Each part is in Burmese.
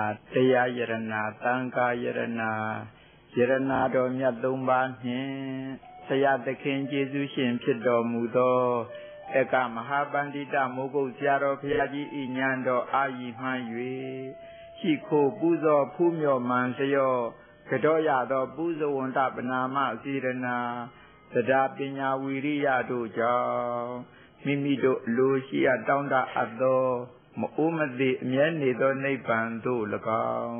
ရားယရနာတရားယရနာသံဃာယရနာယရနာတော်မြတ်သုံးပါးနှင့်ဆရာသခင်ကျေးဇူးရှင်ဖြစ်တော်မူသောအကမဟာပန္တိတမိုးကုတ်ဆရာတော်ဘုရားကြီးဤဉာဏ်တော်အာယီမှန်၍ရှိခိုပူဇော်ဖူးမြော်မှန်လျောကတော်ရသောပူဇဝန္တပနာမစေရနာသဒ္ဓပညာဝီရိယတို့ကြောင့်မိမိတို့အလိုရှိအပ်တောင်းတအပ်သော မအိုးမသေးအမြဲနေသောနိဗ္ဗာန်သို့၎င်း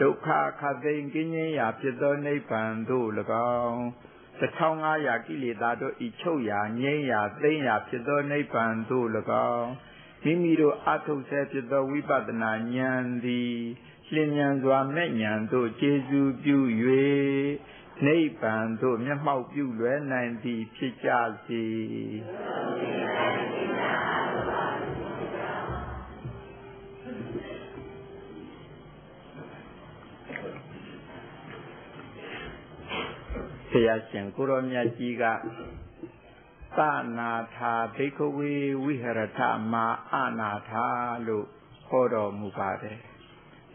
ဒုက္ခခသိင်ကင်းခြင်းရာဖြစ်သောနိဗ္ဗာန်သို့၎င်း1500ကိလေသာတို့ဤချုပ်ရာငြိမ်းရာသိမ်းရာဖြစ်သောနိဗ္ဗာန်သို့၎င်းမိမိတို့အထုတ်ဆဲဖြစ်သောဝိပဿနာဉာဏ်သည်လျင်မြန်စွာမဲ့ဉာဏ်သို့ကျေစုပြု၍နိဗ္ဗာန်သို့မျက်မှောက်ပြုလွယ်နိုင်သည်ဖြစ်ကြစေ ဆရာရှင်ကိုရောမြတ်ကြီးကသနာထာဘိက္ခဝေဝိဟရထမာအနာထာလို့ဟောတော်မူပါတယ်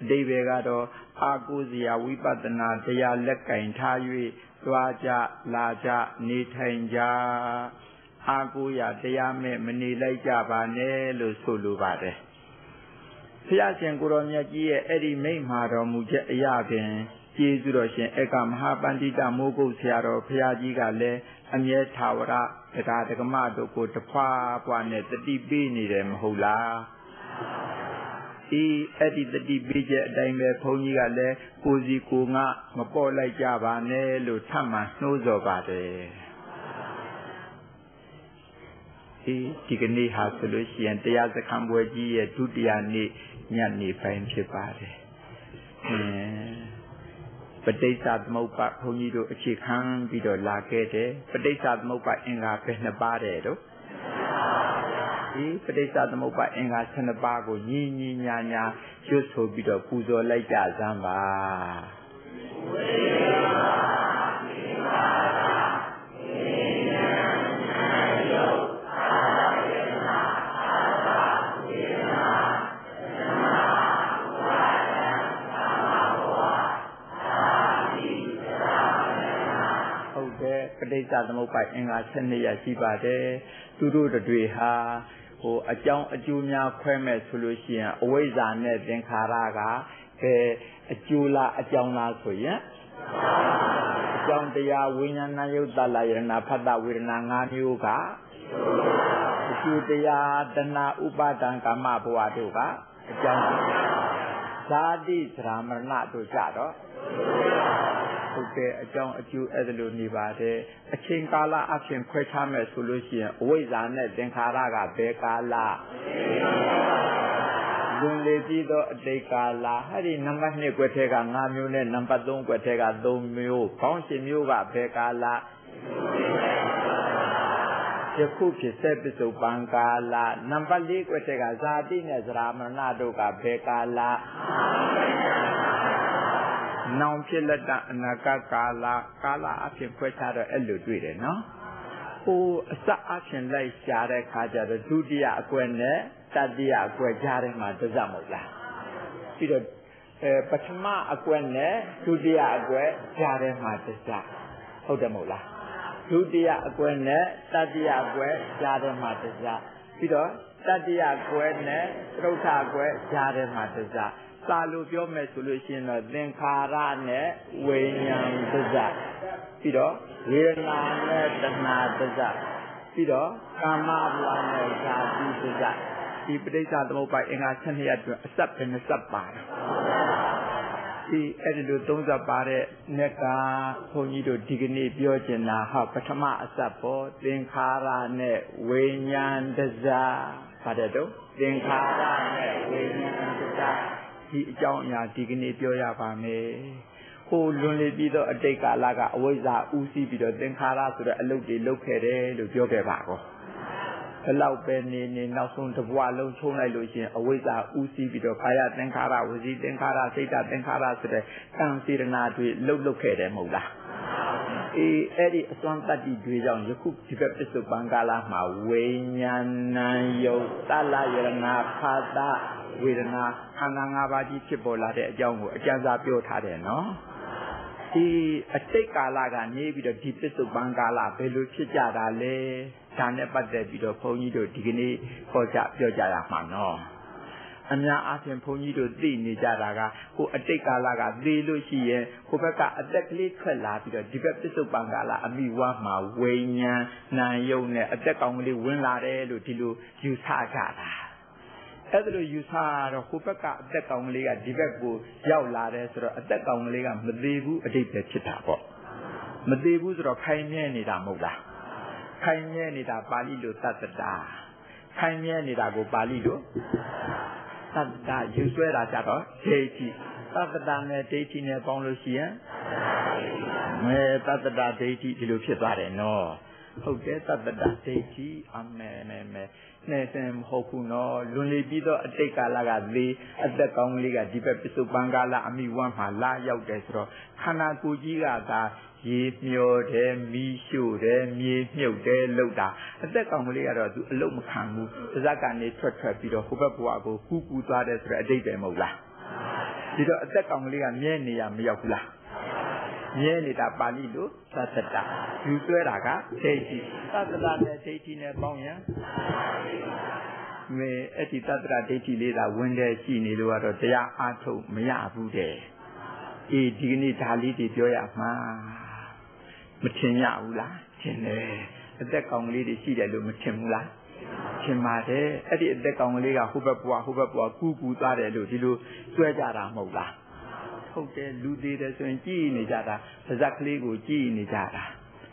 အတိဘေကတော့အာကုဇရာဝိပဿနာတရားလက်ကင်ထား၍သွားကြလာကြနေထိုင်ကြအာကုရတရားမဲ့မနေလိုက်ကြပါနဲ့လို့ဆိုလိုပါတယ်ဘုရားရှင်ကိုရောမြတ်ကြီးရဲ့အဲ့ဒီမိန့်မှာတော်မူချက်အရာပင် ကျေးဇူးတော်ရှင်ဧကမဟာပန္တိတမိုးကုတ်ဆရာတော်ဘုရားကြီးကလည်းအမြဲထာဝရတရားဓမ္မတို့ကိုတဖွာဖွာနဲ့တတိပေးနေတယ်မဟုတ်လားဒီအဲ့ဒီတတိပေးချက်အတိုင်းပဲဘုန်းကြီးကလည်းကိုစီကိုငါမပေါ်လိုက်ကြပါနဲ့လို့ထပ်မံနှိုးဆော်ပါတယ်ဒီဒီကနေ့ဟာဆိုလို့ရှိရင်တရားစခန်းပွဲကြီးရဲ့ဒုတိယနေ့ညနေပိုင်းဖြစ်ပါတယ်အင်း ပဋိစ္စသမုပ္ပါဘုန်းကြီးတို့အခြေခံပြီးတော့လာခဲ့တယ်ပဋိစ္စသမုပ္ပါအင်္ဂါပဲနှစ်ပါးတယ်တို့ဒီပဋိစ္စသမုပ္ပါအင်္ဂါ12ပါးကိုညီညီညာညာရွတ်ဆိုပြီးတော့ပူဇော်လိုက်ကြစမ်းပါဝေပါ ဋိစ္စသမုပ္ပါအင်္ဂါ7ရက်ရှိပါတယ်သူတို့တွေဟာဟိုအကြောင်းအကျိုးများခွဲမဲ့ဆိုလို့ရှိရင်အဝိဇ္ဇာနဲ့သင်္ခါရကဘယ်အကျိုးလားအကြောင်းလားဆိုရင်အကြောင်းတရားဝိညာဏယုတ်တလာယရဏဖတ်တဝေဒနာ၅မျိုးကအကျိုးတရားတဏှာဥပါဒံကာမဘဝတို့ကအကြောင်းဇာတိသရမရဏတို့ကြတော့ ဟုတ်တယ်အကြောင်းအကျိုးအဲ့ဒါလိုနေပါတယ်အချိန်ကာလအပြင်ခွဲခြားမယ်ဆိုလို့ရှိရင်အဝိဇ္ဇာနဲ့သင်္ခါရကဘယ်ကာလလွန်လေပြီးတော့အတိတ်ကာလအဲ့ဒီနံပါတ်2ကွက်ထဲက5မျိုးနဲ့နံပါတ်3ကွက်ထဲက3မျိုးခေါင်းရှင်မျိုးကဘယ်ကာလယခုဖြစ်စေပစ္စုပန်ကာလနံပါတ်4ကွက်ထဲကဇာတိနဲ့ဇရာမဏတို့ကဘယ်ကာလ နောင်ဖြစ်လက်တအနာဂတ်ကာလကာလအဖြစ်ခွဲခြားတော့အဲ့လိုတွေ့တယ်နော်ဟိုအစအဖြစ်လိုက်ရှားတဲ့ခါကျတော့ဒုတိယအကွက်နဲ့တတိယအကွက်ကြားထဲမှာတစမဟုတ်လားပြီးတော့အဲပထမအကွက်နဲ့ဒုတိယအကွက်ကြားထဲမှာတစဟုတ်တယ်မဟုတ်လားဒုတိယအကွက်နဲ့တတိယအကွက်ကြားထဲမှာတစပြီးတော့တတိယကွယ်နဲ့သရုပ်ထကွယ်ကြားထဲမှာတစ စာလို့ပြောမယ်ဆိုလို့ရှိရင်တော့သင်္ခါရနဲ့ဝိညာဉ်သစ္စာပြီးတော့ဝေဒနာနဲ့တဏှာသစ္စာပြီးတော့ကာမဘဝနဲ့ဇာတိသစ္စာဒီပဋိစ္စသမုပ္ပါအင်္ဂါ7ရက်အတွင်းအစပ်ပဲနဲ့စပ်ပါတယ်ဒီအဲ့ဒီလို30ပါတဲ့နက်ကဘုန်းကြီးတို့ဒီကနေ့ပြောချင်တာဟာပထမအစပ်ပေါ်သင်္ခါရနဲ့ဝိညာဉ်တစားပါတယ်တော့သင်္ခါရနဲ့ဝိညာဉ်တစား ဒီအကြောင်းအရာဒီကနေ့ပြောရပါမယ်ဟိုလွန်လေပြီးတော့အတိတ်ကာလကအဝိဇ္ဇာဥစည်းပြီးတော့သင်္ခါရဆိုတဲ့အလုပ်တွေလုပ်ခဲ့တယ်လို့ပြောခဲ့ပါကောဘလောက်ပဲနေနေနောက်ဆုံးတစ်ဘဝလုံးချုံလိုက်လို့ရှိရင်အဝိဇ္ဇာဥစည်းပြီးတော့ကာယသင်္ခါရဝစီသင်္ခါရစိတ်သင်္ခါရဆိုတဲ့ကံစေတနာတွေလှုပ်လှုပ်ခဲ့တယ်မဟုတ်လားအေးအဲ့ဒီအစွမ်းတတ္တိတွေကြောင့်ယခုဒီဘက်ပစ္စုပန်ကာလမှာဝိညာဏယုတ်တလယရဏဖာတဝဝေဒနာ ခန္ဓာ၅ပါးကြီးဖြစ်ပေါ်လာတဲ့အကြောင်းကိုအကျဉ်းစားပြောထားတယ်နော်ဒီအတိတ်ကာလကနေပြီးတော့ဒီပစ္စုပန်ကာလဘယ်လိုဖြစ်ကြတာလဲဒါနဲ့ပတ်သက်ပြီးတော့ဘုန်းကြီးတို့ဒီကနေ့ခေါ်ကြပြောကြရမှာနော်အများအားဖြင့်ဘုန်းကြီးတို့သိနေကြတာကဟိုအတိတ်ကာလကသေလို့ရှိရင်ဟိုဘက်ကအသက်ကလေးထွက်လာပြီးတော့ဒီဘက်ပစ္စုပန်ကာလအမိဝါမှာဝိညာဉ်နာယုံနဲ့အသက်ကောင်ကလေးဝင်လာတယ်လို့ဒီလိုယူဆကြတာ အဲ့ဒါလိုယူဆတော့ဟိုဘက်ကအသက်ကောင်ကလေးကဒီဘက်ကိုရောက်လာတယ်ဆိုတော့အသက်ကောင်ကလေးကမသေးဘူးအတိတ်ပဲဖြစ်တာပေါ့မသေးဘူးဆိုတော့ခိုင်မြဲနေတာမဟုတ်လားခိုင်မြဲနေတာပါဠိလိုသတ္တတာခိုင်မြဲနေတာကိုပါဠိလိုသတ္တယူဆွဲတာကြတော့ဒိဋ္ဌိသတ္တနဲ့ဒိဋ္ဌိနဲ့ပေါင်းလို့ရှိရင်မဲသတ္တဒိဋ္ဌိဒီလိုဖြစ်သွားတယ်နော်ဟုတ်တယ်သတ္တဒိဋ္ဌိအမေမဲမဲ နဲ့စင်မဟုတ်ဘူးနော်လွန်လေပြီးတော့အတိတ်ကာလကသေးအသက်ကောင်းလေးကဒီဘက်ပစ္စုပန်ကာလအမိဝမ်းမှာလာရောက်တယ်ဆိုတော့ခန္ဓာကိုယ်ကြီးကသာရေမျောတယ်မီးရှို့တယ်မြေမြုပ်တယ်လှုပ်တာအသက်ကောင်ကလေးကတော့သူအလုတ်မခံဘူးပါဇက်ကနေထွက်ထွက်ပြီးတော့ဟိုဘက်ဘဝကိုကူးကူးသွားတယ်ဆိုတော့အတိတ်ပဲမဟုတ်လားဒီတော့အသက်ကောင်ကလေးကမြဲနေရမရောက်ဘူးလား မြဲနေတာပါဠိလိုသတ္တတယူဆွဲတာကဒိဋ္ဌိသတ္တတနဲ့ဒိဋ္ဌိနဲ့ပေါင်းရင်မေအဲ့ဒီသတ္တရဒိဋ္ဌိလေးသာဝင်တယ်ရှိနေလို့ကတော့တရားအားထုတ်မရဘူးတဲ့အေးဒီကနေ့ဒါလေးတွေပြောရမှာမထင်ရဘူးလားထင်တယ်အသက်ကောင်ကလေးတွေရှိတယ်လို့မထင်ဘူးလားထင်ပါတယ်အဲ့ဒီအသက်ကောင်ကလေးကဟိုဘက်ဘွားဟိုဘက်ဘွားကူးကူးသွားတယ်လို့ဒီလိုစွဲကြတာမဟုတ်လား ဟုတ်တယ်လူသေးတယ်ဆိုရင်ကြည်နေကြတာပါဇက်ကလေးကိုကြည်နေကြတာ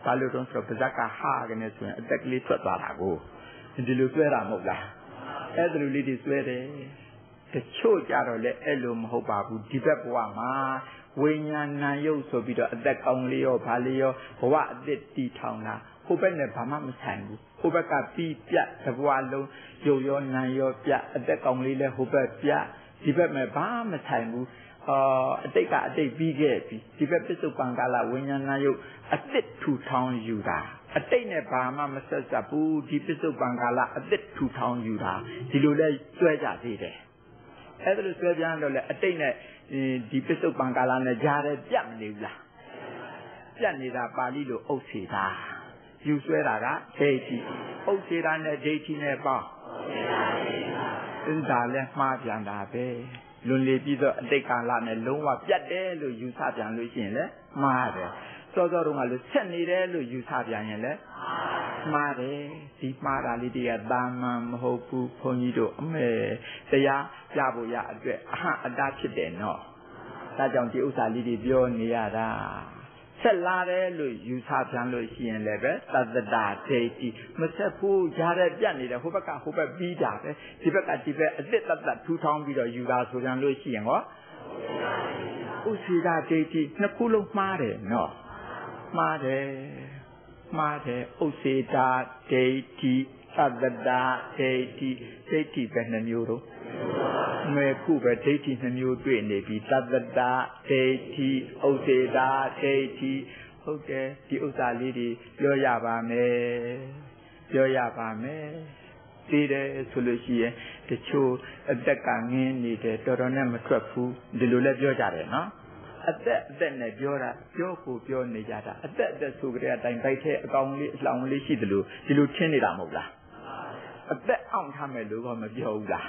ဘာလို့တော့ဆိုတော့ပါဇက်ကဟာကနေဆိုရင်အသက်ကလေးထွက်သွားတာကိုဒီလိုစွဲတာမဟုတ်လားအဲ့ဒါလိုလေးတွေစွဲတယ်တချို့ကြတော့လေအဲ့လိုမဟုတ်ပါဘူးဒီဘက်ဘဝမှာဝိညာဏနာယုတ်ဆိုပြီးတော့အသက်ကောင်းလေးရောဗာလေးရောဘဝအသက်တီထောင်တာဟိုဘက်နဲ့ဘာမှမဆိုင်ဘူးဟိုဘက်ကပြီးပြတ်တဘဝလုံးရုပ်ရောနာရောပြတ်အသက်ကောင်းလေးလည်းဟိုဘက်ပြတ်ဒီဘက်မှာဘာမှမဆိုင်ဘူး အာအတိတ်ကအတိတ်ပြီးခဲ့ပြီဒီဘက်ပစ္စုပန်ကာလဝိညာဏယုတ်အသစ်ထူထောင်ယူတာအတိတ်နဲ့ဘာမှမဆက်စပ်ဘူးဒီပစ္စုပန်ကာလအသစ်ထူထောင်ယူတာဒီလိုလဲကျွဲကြသေးတယ်အဲ့ဒါလိုဆွဲပြန်တော့လေအတိတ်နဲ့ဒီပစ္စုပန်ကာလနဲ့ကြားတယ်ပြတ်မနေဘူးလားပြတ်နေတာပါဠိလိုအုပ်စီတာယူဆွဲတာကဒိဋ္ဌိအုပ်စီတာနဲ့ဒိဋ္ဌိနဲ့ပေါင်းသင်္သာလဲမှားပြန်တာပဲ လွန်လေပြီးတော့အတိတ်ကာလနဲ့လုံးဝပြတ်တယ်လို့ယူဆပြန်လို့ရှိရင်လည်းမှားတယ်စောစောတုန်းကလို့ဆက်နေတယ်လို့ယူဆပြန်ရင်လည်းမှားတယ်ဒီမှားတာလေးတွေကတာမန်မဟုတ်ဘူးခွန်ကြီးတို့အမေတရားပြဖို့ရအတွက်အဟအတားဖြစ်တယ်နော်ဒါကြောင့်ဒီဥစ္စာလေးတွေပြောနေရတာ ဆက်လာတယ်လို့ယူဆပြန်လို့ရှိရင်လည်းပဲသတ္တတာဒိဋ္ဌိမဆက်ဘူးကြားတဲ့ပြတ်နေတယ်ဟိုဘက်ကဟိုဘက်ပြီးတာပဲဒီဘက်ကဒီဘက်အစ်စ်တတ်တတ်ထူထောင်းပြီးတော့ယူတာဆိုပြန်လို့ရှိရင်ဟောဥစီတာဒိဋ္ဌိနှစ်ခုလုံးမှားတယ်နော်မှားတယ်မှားတယ်ဥစေတာဒိဋ္ဌိ သတ္တတာဒိဋ္ဌိဒိဋ္ဌိပဲနှမျိုးတော့ငယ်ခုပဲဒိဋ္ဌိနှမျိုးတွေ့နေပြီသတ္တတာဒိဋ္ဌိဥစေတာဒိဋ္ဌိဟုတ်တယ်ဒီဥစ္စာလေးတွေပြောရပါမယ်ပြောရပါမယ်သိတယ်ဆိုလို့ရှိရင်တချို့အသက်ကငင်းနေတယ်တော်တော်နဲ့မထွက်ဘူးဒီလိုလည်းပြောကြတယ်နော်အသက်အသက်နဲ့ပြောတာပြောကိုပြောနေကြတာအသက်အသက်ဆိုကြတဲ့အတိုင်းဗိုက်ထဲအကောင်လေးအလောင်လေးရှိတယ်လို့ဒီလိုထင်နေတာမဟုတ်လား အသက်အောင်ထားမယ်လို့ကမပြောဘူးလား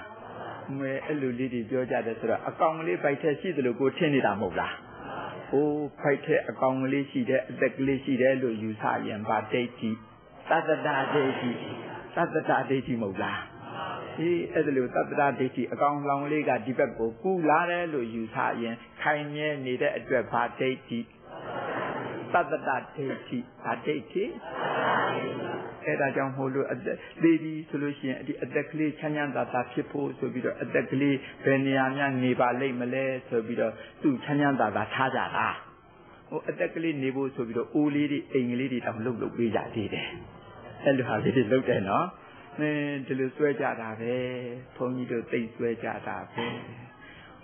မဲအဲ့လိုလေးတွေပြောကြတယ်ဆိုတော့အကောင်လေးဗိုက်ထဲရှိတယ်လို့ကိုထင်နေတာမဟုတ်လားဟိုဗိုက်ထဲအကောင်လေးရှိတယ်အသက်ကလေးရှိတယ်လို့ယူဆရင်ဗာဒိဋ္ဌိသတ္တတာဒိဋ္ဌိသတ္တတာဒိဋ္ဌိမဟုတ်လားဒီအဲ့ဒါလို့သတ္တတာဒိဋ္ဌိအကောင်လောင်လေးကဒီဘက်ကိုကူလာတယ်လို့ယူဆရင်ခိုင်မြဲနေတဲ့အတွက်ဗာဒိဋ္ဌိသတ္တတာဒိဋ္ဌိဗာဒိဋ္ဌိ အဲ့ဒါကြောင့်မို့လို့အသက်သေးပြီဆိုလို့ရှိရင်ဒီအသက်ကလေးချမ်းချမ်းသာသာဖြစ်ဖို့ဆိုပြီးတော့အသက်ကလေးဘယ်နေရာများနေပါလိမ့်မလဲဆိုပြီးတော့သူ့ချမ်းချမ်းသာသာထားကြတာဟိုအသက်ကလေးနေဖို့ဆိုပြီးတော့အိုးလေးတွေအိမ်ကလေးတွေတောင်လှုပ်လှုပ်ပေးကြသေးတယ်အဲ့လိုဟာလေးတွေလှုပ်တယ်နော်အင်းဒီလိုဆွဲကြတာပဲဘုန်းကြီးတို့သိဆွဲကြတာပဲ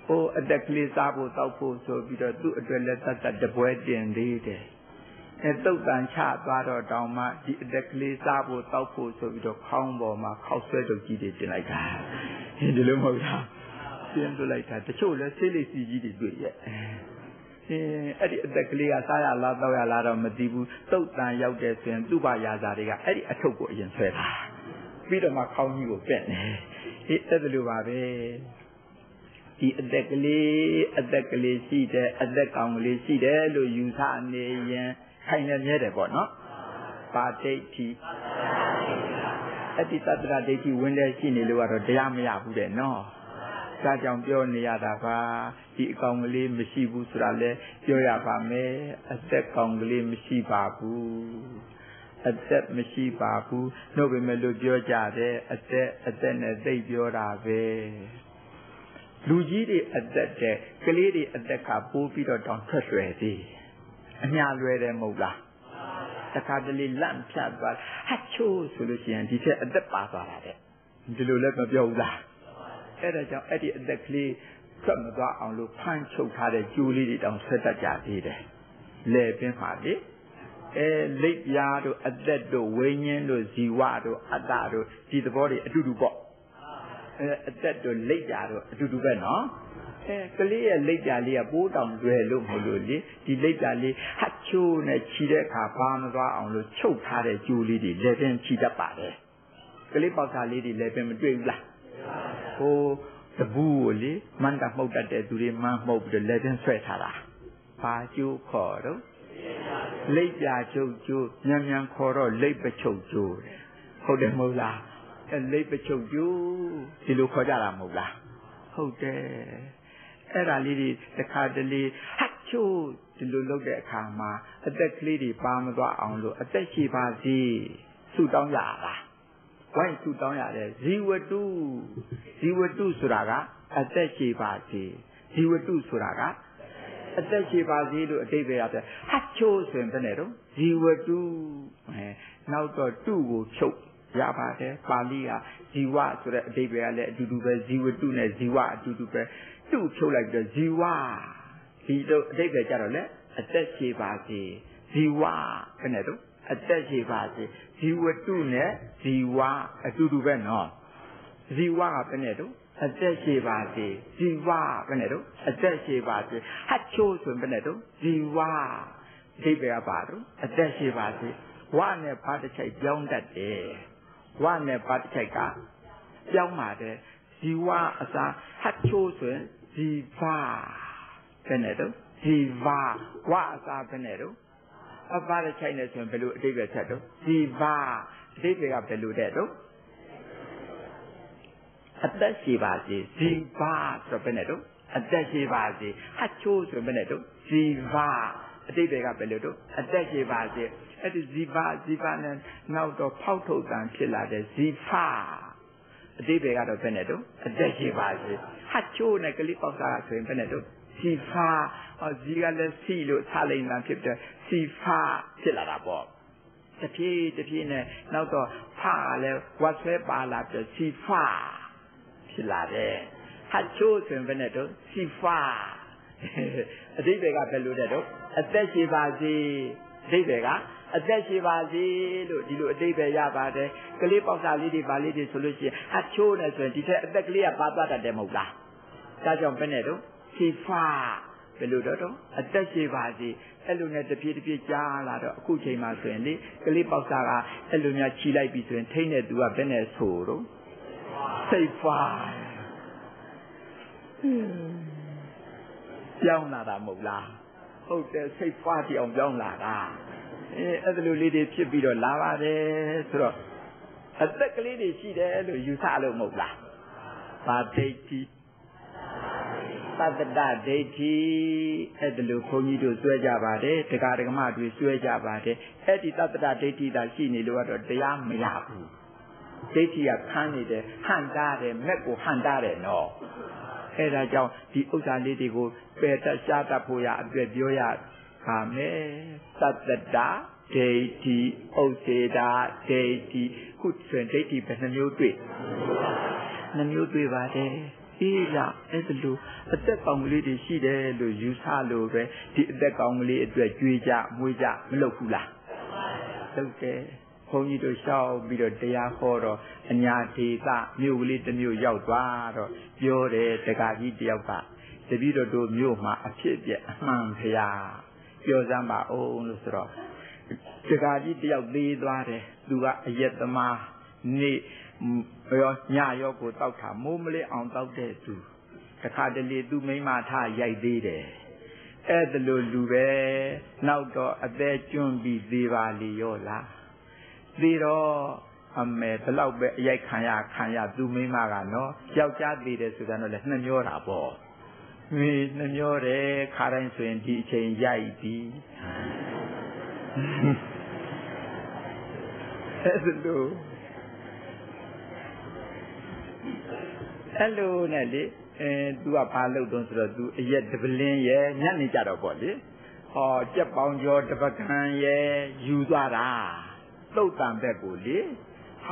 ဟိုအသက်ကလေးစားဖို့တောက်ဖို့ဆိုပြီးတော့သူ့အတွက်လက်သက်သက်တပွဲတင်သေးတယ် အဲတုတ်တန်ချသွားတော့တောင်မှဒီအတက်ကလေးစားဖို့တောက်ဖို့ဆိုပြီးတော့ခေါင်းပေါ်မှာခောက်ဆွဲတုတ်ကြီးတွေတင်လိုက်တာဒီလိုမဟုတ်လားပြင်းလွတ်လိုက်တာတချို့လဲဆေးလိပ်စီကြီးတွေတွေ့ရဲ့အင်းအဲ့ဒီအသက်ကလေးကစားရလားတောက်ရလားတော့မသိဘူးတုတ်တန်ရောက်တဲ့ဆိုရင်သူ့ဘာရာဇာတွေကအဲ့ဒီအထုပ်ကိုအရင်ဆွဲတာပြီးတော့မှခေါင်းကြီးကိုပက်နေအေးအဲ့ဒါလိုပါပဲဒီအသက်ကလေးအသက်ကလေးရှိတယ်အသက်ကောင်ကလေးရှိတယ်လို့ယူဆနေရင် ခိုင်နေမြဲတယ်ပေါ့နော်ပါဒိဋ္ဌိအတ္တိတတ္တရဒိဋ္ဌိဝင်တဲ့ရှိနေလို့ကတော့တရားမရဘူးတဲ့နော်ဒါကြောင့်ပြောနေရတာပါဒီအကောင်ကလေးမရှိဘူးဆိုတာလဲပြောရပါမယ်အသက်ကောင်ကလေးမရှိပါဘူးအသက်မရှိပါဘူးနှုတ်ပေမဲ့လို့ပြောကြတယ်အသက်အသက်နဲ့သိပြောတာပဲလူကြီးတွေအသက်တဲ့ကလေးတွေအသက်ကပိုးပြီးတော့တောင်ထွက်လွယ်သေး အညာလွယ်တယ်မဟုတ်လားတခါတလေလန့်ဖြတ်သွားဟတ်ချိုးဆိုလို့ရှိရင်ဒီထက်အသက်ပါသွားတာတဲ့ဒီလိုလည်းမပြောဘူးလားအဲ့ဒါကြောင့်အဲ့ဒီအသက်ကလေးထွက်မသွားအောင်လို့ဖမ်းချုပ်ထားတဲ့ကျိုးလေးတွေတောင်ဆက်တတ်ကြသေးတယ်လဲပင်းပါလေအဲလိပ်ပြားတို့အသက်တို့ဝိညာဉ်တို့ဇီဝတို့အတ္တတို့ဒီသဘောတွေအတူတူပေါ့အဲအသက်တို့လိပ်ပြားတို့အတူတူပဲနော် အဲကလေးရဲ့လိပ်ပြားလေးကပိုးတောင်တွဲလို့မလို့လေဒီလိပ်ပြားလေးဟတ်ချိုးနဲ့ခြိတဲ့အခါဘာမသွားအောင်လို့ချုပ်ထားတဲ့ကျိုးလေးတွေလည်းပင်ခြိတတ်ပါတယ်ကလေးပေါက်သားလေးတွေလည်းပင်မတွေ့ဘူးလားဟိုတပူးကိုလေမန္တမှုတ်တတ်တဲ့သူတွေမန်းမှုတ်ပြီးတော့လည်းပင်ဆွဲထားတာဘာကျိုးခေါ်တော့လိပ်ပြာချုပ်ကျိုးညံညံခေါ်တော့လိပ်ပချုပ်ကျိုးတဲ့ဟုတ်တယ်မဟုတ်လားအဲလိပ်ပချုပ်ကျိုးဒီလိုခေါ်ကြတာမဟုတ်လားဟုတ်တယ် အဲ့ဒါလေးတွေတစ်ခါတလေဟတ်ချိုးဒီလိုလုပ်တဲ့အခါမှာအသက်ကလေးတွေပါမသွားအောင်လို့အသက်ရှိပါစေဆုတောင်းရတာဝိုင်းဆုတောင်းရတယ်ဇီဝတုဇီဝတုဆိုတာကအသက်ရှိပါစေဇီဝတုဆိုတာကအသက်ရှိပါစေလို့အတိတ်ပဲရတယ်ဟတ်ချိုးဆိုရင်ဘယ်နဲ့တော့ဇီဝတုအဲနောက်တော့တုကိုဖြုတ်ရပါတယ်ပါဠိကဇီဝဆိုတဲ့အတိတ်ပဲကလည်းအတူတူပဲဇီဝတုနဲ့ဇီဝအတူတူပဲ တုဖြုတ်လိုက်ပြီးတော့ဇီဝဒီတော့အတိတ်ပဲကြတော့လေအသက်ရှိပါစေဇီဝဘယ်နဲ့တော့အသက်ရှိပါစေဇီဝတုနဲ့ဇီဝအတူတူပဲနော်ဇီဝကဘယ်နဲ့တော့အသက်ရှိပါစေဇီဝဘယ်နဲ့တော့အသက်ရှိပါစေဟတ်ချိုးဆိုဘယ်နဲ့တော့ဇီဝအတိတ်ပဲကပါတော့အသက်ရှိပါစေဝနဲ့ဘာတစ်ချိုက်ပြောင်းတတ်တယ်ဝနဲ့ဘာတစ်ချိုက်ကပြောင်းပါတယ်ဇီဝအစားဟတ်ချိုးဆိုရင် ဇီဝဘယ်နဲ့တော့ဇီဝဝအစားဘယ်နဲ့တော့အပါတစ်ချိုက်နဲ့ဆိုရင်ဘယ်လိုအတိတ်ပဲဆက်တော့ဇီဝအတိတ်ပဲကဘယ်လိုတဲ့တော့အသက်ရှိပါစေဇီဝဆိုဘယ်နဲ့တော့အသက်ရှိပါစေဟတ်ချိုးဆိုဘယ်နဲ့တော့ဇီဝအတိတ်တွေကဘယ်လိုတော့အသက်ရှိပါစေအဲ့ဒီဇီဝဇီဝနဲ့နောက်တော့ဖောက်ထုတ်တန်ဖြစ်လာတဲ့ဇီဖ အတိတ်တွေကတော့ဘယ်နဲ့တော့အသက်ရှိပါစေဟတ်ချိုးနဲ့ကလေးပေါက်စားဆိုရင်ဘယ်နဲ့တော့စီဖာဟောဇီကလည်းစီလို့ထားလိုက်တာဖြစ်တဲ့စီဖာဖြစ်လာတာပေါ့တဖြည်းတဖြည်းနဲ့နောက်တော့ဖာလည်းဝတ်ဆွဲပါလာပြီးစီဖာဖြစ်လာတယ်ဟတ်ချိုးဆိုရင်ဘယ်နဲ့တော့စီဖာအတိတ်တွေကဘယ်လိုတဲ့တော့အသက်ရှိပါစေအတိတ်တွေက အသက်ရှိပါစေလို့ဒီလိုအတိတ်ပဲရပါတယ်ကလေးပေါက်စားလေးတွေဗာလေးတွေဆိုလို့ရှိရင်အချိုးနဲ့ဆိုရင်ဒီထက်အသက်ကလေးကပါသွားတတ်တယ်မဟုတ်လားဒါကြောင့်ဘယ်နဲ့တော့စီဖာဘယ်လိုတော့တော့အသက်ရှိပါစေအဲ့လိုနဲ့တပြေးတပြေးကြားလာတော့အခုချိန်မှဆိုရင်လေကလေးပေါက်စားကအဲ့လိုများခြိလိုက်ပြီဆိုရင်ထိန်းတဲ့သူကဘယ်နဲ့ဆိုတော့စိတ်ဖာပြောင်းလာတာမဟုတ်လားဟုတ်တယ်စိတ်ဖာတိအောင်ပြောင်းလာတာ အဲအဲ့ဒါလိုလေးတွေဖြစ်ပြီးတော့လာပါတယ်ဆိုတော့အသက်ကလေးတွေရှိတယ်လို့ယူဆလို့မဟုတ်လားပါဒိဋ္ဌိသတ္တတဒိဋ္ဌိအဲ့ဒါလိုခွန်ကြီးတို့ဆွဲကြပါတယ်တရားဓမ္မတွေဆွဲကြပါတယ်အဲ့ဒီသတ္တတဒိဋ္ဌိသာရှိနေလို့ကတော့တရားမရဘူးဒိဋ္ဌိကခန်းနေတယ်ဟန်တားတယ်မက်ကိုဟန်တားတယ်နော်အဲဒါကြောင့်ဒီဥစ္စာလေးတွေကိုပယ်တတ်ရှားတတ်ဖို့ရအတွက်ပြောရ ပါမယ်သတ္တတဒိဋ္ဌိဥစေတာဒိဋ္ဌိခုဆိုရင်ဒိဋ္ဌိဘယ်နှမျိုးတွေ့နှမျိုးတွေ့ပါတယ်အေးလားအဲ့ဒါလို့အသက်ကောင်ကလေးတွေရှိတယ်လို့ယူဆလို့ပဲဒီအသက်ကောင်ကလေးအတွက်ကြွေးကြမွေးကြမလုပ်ဘူးလားလုပ်တယ်ဘုန်းကြီးတို့ရှောက်ပြီးတော့တရားဟောတော့အညာဒေသမြို့ကလေးတစ်မြို့ရောက်သွားတော့ပြောတယ်တက္ကကြီးတယောက်ကတပည့်တော်တို့မြို့မှာအဖြစ်ပြက်အမှန်ဖရာ ပြောစမ်းပါအောင်လို့ဆိုတော့တက္ကကြီးတယောက်သေးသွားတယ်သူကအယက်သမားနေရောညရောကိုတောက်တာမိုးမလေးအောင်တောက်တဲ့သူတခါတလေသူမိမထရိုက်သေးတယ်အဲ့ဒါလိုလူပဲနောက်တော့အသက်ကျွန်းပြီးသေးပါလေရောလားသေးတော့အမေဘလောက်ပဲအရိုက်ခံရခံရသူမိမကနော်ယောက်ျားသေးတယ်ဆိုတာတော့လည်းနှမျောတာပေါ့ မင်းနှမျောတယ်ခါတိုင်းဆိုရင်ဒီအချိန်ရိုက်ပြီအဲ့လိုအဲ့လိုနဲ့လေအဲ तू ကဘာလုပ်တုံးဆိုတော့ तू အရက်တပလင်းရဲ့ညနေကြတော့ပေါ့လေဟောကြက်ပေါင်းကျော်တပကံရဲ့ယူသွားတာတုတ်တံဘက်ကိုလေ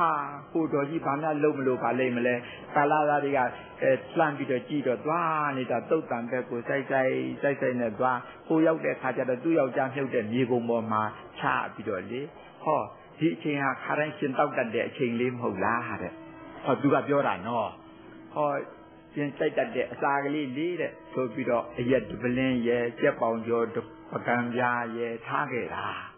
ဟာကိုတော်ကြီးဘာမှလုံးမလို့ပါလိမ့်မလဲကာလာသားတွေကအဲလှမ်းပြီးတော့ကြည့်တော့သွားနေတာတုတ်တံဘက်ကိုစိုက်စိုက်စိုက်စိုက်နဲ့သွားကိုရောက်တဲ့ခါကျတော့သူ့ယောက်ျားမြုပ်တဲ့မြေပုံပေါ်မှာချပြီးတော့လေဟောဒီအချိန်ဟာခါတိုင်းရှင်တောက်တတ်တဲ့အချိန်လေးမဟုတ်လားတဲ့ဟောသူကပြောတာနော်ဟောကျင်တိုက်တတ်တဲ့အစာကလေးလေးတဲ့ဆိုပြီးတော့အရက်ပလင်းရဲ့ကြက်ပေါင်ကျော်ပကံပြားရဲ့ထားခဲ့တာ။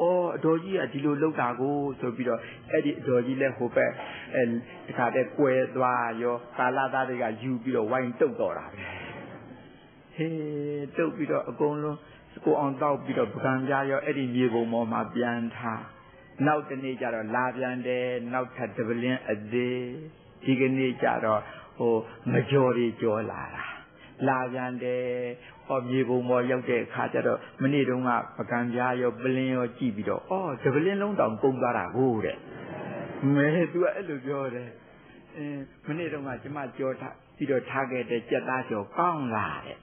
အော်အတော်ကြီးကဒီလိုလောက်တာကိုဆိုပြီးတော့အဲ့ဒီအတော်ကြီးလဲဟိုဘက်အဲတခါတည်းကွဲသွားရောကာလာသားတွေကယူပြီးတော့ဝိုင်းတုတ်တော့တာပဲ။ဟေးတုတ်ပြီးတော့အကုန်လုံးကိုအောင်တောက်ပြီးတော့ပကံပြားရောအဲ့ဒီမြေပုံပေါ်မှာပြန်ထား။နောက်တနေ့ကျတော့လာပြန်တယ်နောက်ထပ်တပလင်းအသေးဒီကနေ့ကျတော့ဟိုမကြော်တွေကြော်လာတာလာပြန်တယ် ဟောမြေပုံပေါ်ရောက်တဲ့အခါကျတော့မနေ့တုန်းကပကံပြားရောပလင်းရောကြည့်ပြီးတော့အော်ဒပလင်းလုံးတောင်ကုန်သွားတာကိုတဲ့မဲသူကအဲ့လိုပြောတယ်အင်းမနေ့တုန်းကကျမကြော်ထားပြီးတော့ထားခဲ့တဲ့ကြက်သားကြော်ကောင်းလာတဲ့